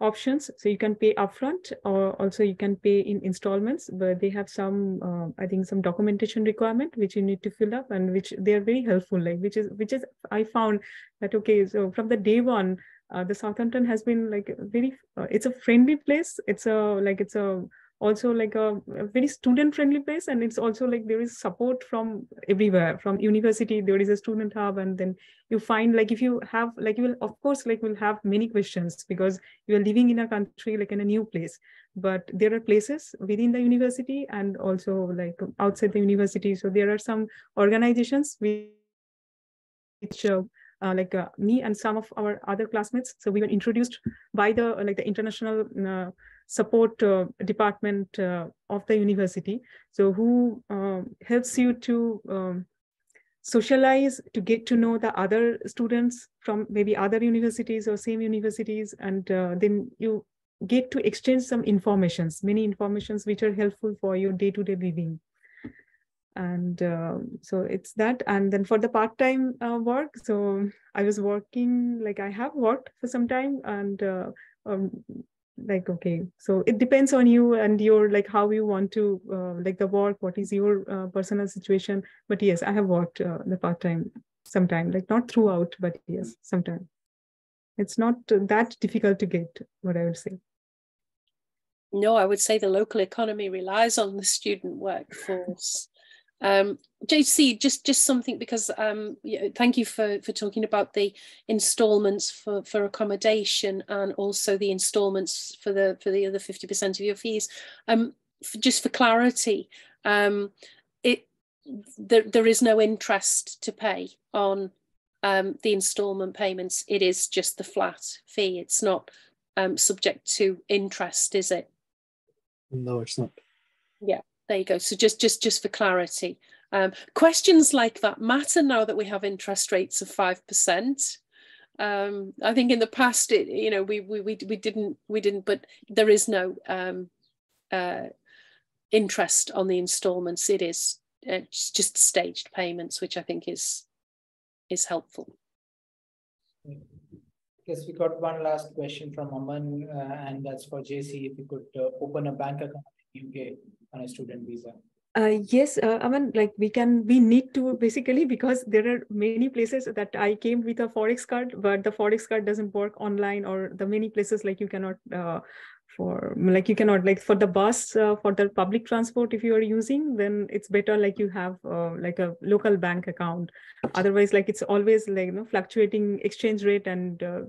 Speaker 5: options. So you can pay upfront or also you can pay in installments, but they have some, uh, I think some documentation requirement, which you need to fill up and which they are very helpful. Like, which is, which is, I found that, okay, so from the day one, uh, the Southampton has been like very, uh, it's a friendly place. It's a, like, it's a, also like a, a very student friendly place and it's also like there is support from everywhere from university there is a student hub and then you find like if you have like you will of course like will have many questions because you are living in a country like in a new place but there are places within the university and also like outside the university so there are some organizations which uh, uh, like uh, me and some of our other classmates. So we were introduced by the like the international uh, support uh, department uh, of the university. So who um, helps you to um, socialize, to get to know the other students from maybe other universities or same universities. And uh, then you get to exchange some informations, many informations which are helpful for your day-to-day -day living and uh, so it's that and then for the part-time uh, work so i was working like i have worked for some time and uh, um, like okay so it depends on you and your like how you want to uh, like the work what is your uh, personal situation. But yes i have worked uh, the part time sometime like not throughout but yes sometime. It's not that difficult to get what i would say.
Speaker 4: No i would say the local economy relies on the student workforce um, JC, just just something because um, yeah, thank you for for talking about the instalments for for accommodation and also the instalments for the for the other fifty percent of your fees. Um, for, just for clarity, um, it there there is no interest to pay on um, the instalment payments. It is just the flat fee. It's not um, subject to interest, is it?
Speaker 3: No, it's not.
Speaker 4: Yeah there you go. So just just just for clarity, um, questions like that matter now that we have interest rates of five percent. Um, I think in the past, it you know we we we, we didn't we didn't, but there is no um, uh, interest on the instalments. It is it's just staged payments, which I think is is helpful.
Speaker 1: Yes, we got one last question from Aman, uh, and that's for JC. If you could uh, open a bank account UK on a student visa?
Speaker 5: Uh, yes, uh, I mean, like we can, we need to basically because there are many places that I came with a forex card, but the forex card doesn't work online, or the many places like you cannot uh, for like you cannot like for the bus uh, for the public transport if you are using then it's better like you have uh, like a local bank account otherwise like it's always like you know fluctuating exchange rate and uh,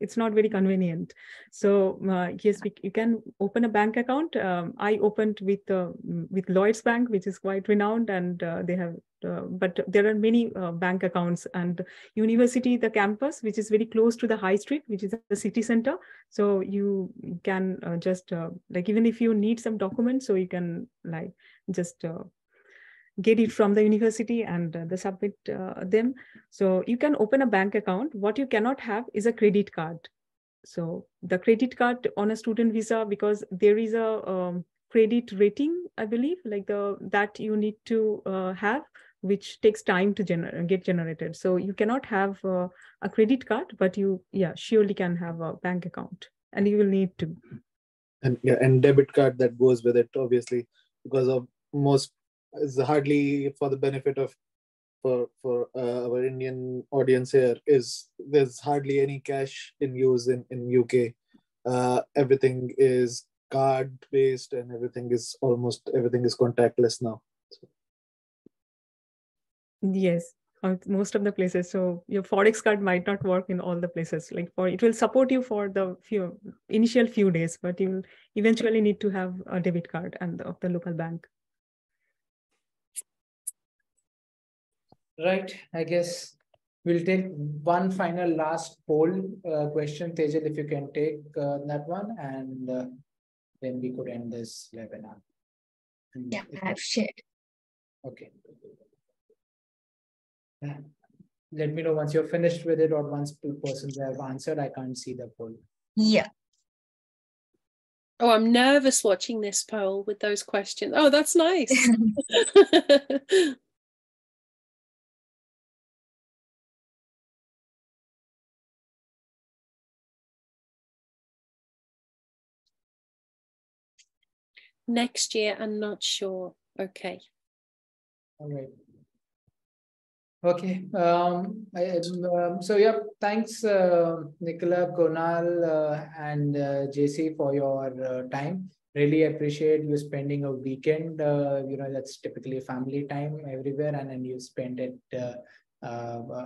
Speaker 5: it's not very convenient. So uh, yes, we, you can open a bank account. Um, I opened with uh, with Lloyds Bank, which is quite renowned, and uh, they have. Uh, but there are many uh, bank accounts and university, the campus, which is very close to the high street, which is the city center. So you can uh, just like even if you need some documents, so you can like just get it from the university and uh, they submit uh, them. So you can open a bank account. What you cannot have is a credit card. So the credit card on a student visa, because there is a um, credit rating, I believe, like the that you need to uh, have, which takes time to gener get generated. So you cannot have uh, a credit card, but you, yeah, surely can have a bank account, and you will need to.
Speaker 3: And yeah, and debit card that goes with it, obviously, because of most is hardly for the benefit of for for uh, our Indian audience here is there's hardly any cash in use in in UK. Uh, everything is card based and everything is almost everything is contactless now. So.
Speaker 5: Yes, most of the places. So your forex card might not work in all the places. Like for it will support you for the few initial few days, but you will eventually need to have a debit card and of the local bank.
Speaker 1: Right. I guess we'll take one final last poll uh, question, Tejal, if you can take uh, that one, and uh, then we could end this webinar.
Speaker 2: yeah, I've shared.
Speaker 1: Okay. Let me know once you're finished with it or once two persons have answered. I can't see the poll.
Speaker 2: Yeah.
Speaker 4: Oh, I'm nervous watching this poll with those questions. Oh, that's nice. Next year, I'm not sure. Okay.
Speaker 1: All right. Okay. Um, I, um, so yeah, thanks, uh, Nicola, Kunal, uh, and uh, JC for your uh, time. Really appreciate you spending a weekend. Uh, you know, that's typically family time everywhere, and then you spend it uh,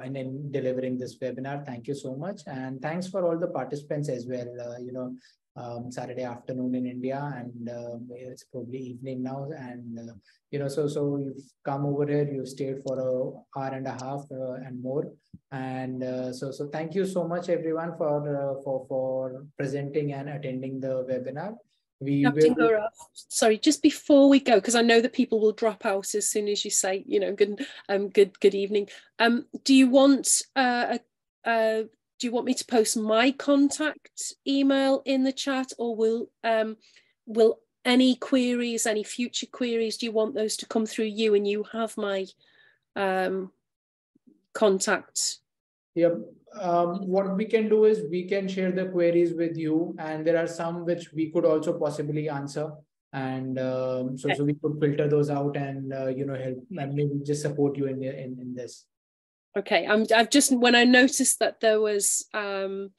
Speaker 1: and then delivering this webinar. Thank you so much, and thanks for all the participants as well. You know, um, Saturday afternoon in India, and uh, it's probably evening now. And uh, you know, so so you've come over here, you've stayed for a hour and a half uh, and more. And uh, so so thank you so much, everyone, for uh, for for presenting and attending the webinar. We
Speaker 4: Captain
Speaker 1: will.
Speaker 4: Gaurav, sorry, just before we go, because I know that people will drop out as soon as you say, you know, good, um, good, good evening. Um, do you want uh, a, a do you want me to post my contact email in the chat or will um will any queries any future queries do you want those to come through you and you have my um contact
Speaker 1: Yep. Um, what we can do is we can share the queries with you, and there are some which we could also possibly answer. And um, so, so we could filter those out and uh, you know help and maybe just support you in the, in, in this.
Speaker 4: Okay i'm i've just when i noticed that there was um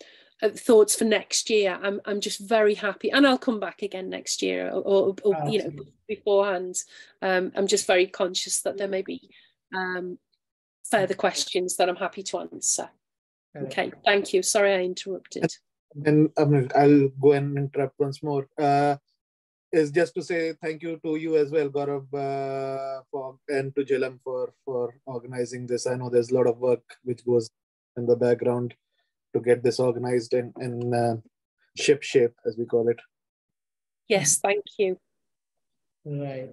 Speaker 4: uh, thoughts for next year i'm i'm just very happy and i'll come back again next year or, or, or you know
Speaker 1: Absolutely.
Speaker 4: beforehand. Um i'm just very conscious that there may be um further questions that i'm happy to answer. Okay thank you. Sorry i interrupted.
Speaker 3: And um, I'll go and interrupt once more. Uh, is just to say thank you to you as well, Gaurav, uh, for and to Jalam for for organizing this. I know there's a lot of work which goes in the background to get this organized and in uh, ship shape, as we call it.
Speaker 4: yes thank you
Speaker 1: Right.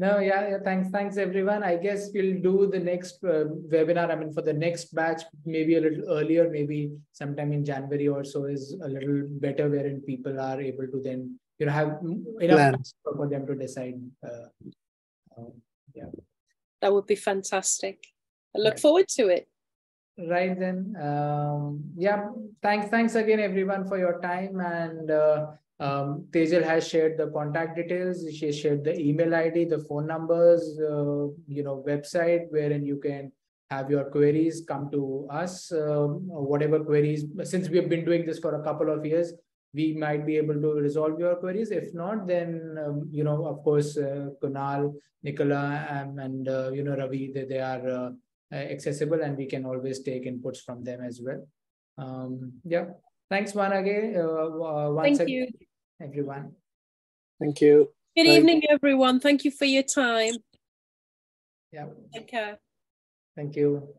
Speaker 1: No, yeah, yeah, thanks, thanks everyone. I guess we'll do the next uh, webinar. I mean, for the next batch, maybe a little earlier, maybe sometime in January or so is a little better, wherein people are able to then, you know, have enough
Speaker 3: Plan.
Speaker 1: time for them to decide. Uh, um,
Speaker 4: that would be fantastic i look
Speaker 1: Right.
Speaker 4: forward to it
Speaker 1: Right then, um, yeah, thanks, thanks again, everyone, for your time. And uh, um, Tejal has shared the contact details. She has shared the email ID, the phone numbers, uh, you know, website wherein you can have your queries come to us. Um, whatever queries, since we have been doing this for a couple of years, we might be able to resolve your queries. If not, then um, you know, of course, uh, Kunal, Nicola, um, and uh, you know, Ravi, they, they are. Uh, accessible and we can always take inputs from them as well. Um, yeah, thanks one again. Uh, uh, once
Speaker 4: thank
Speaker 1: again,
Speaker 4: you
Speaker 1: everyone.
Speaker 3: Thank you.
Speaker 4: good
Speaker 3: Bye.
Speaker 4: evening everyone thank you for your time
Speaker 1: Yeah,
Speaker 4: take care
Speaker 1: thank you.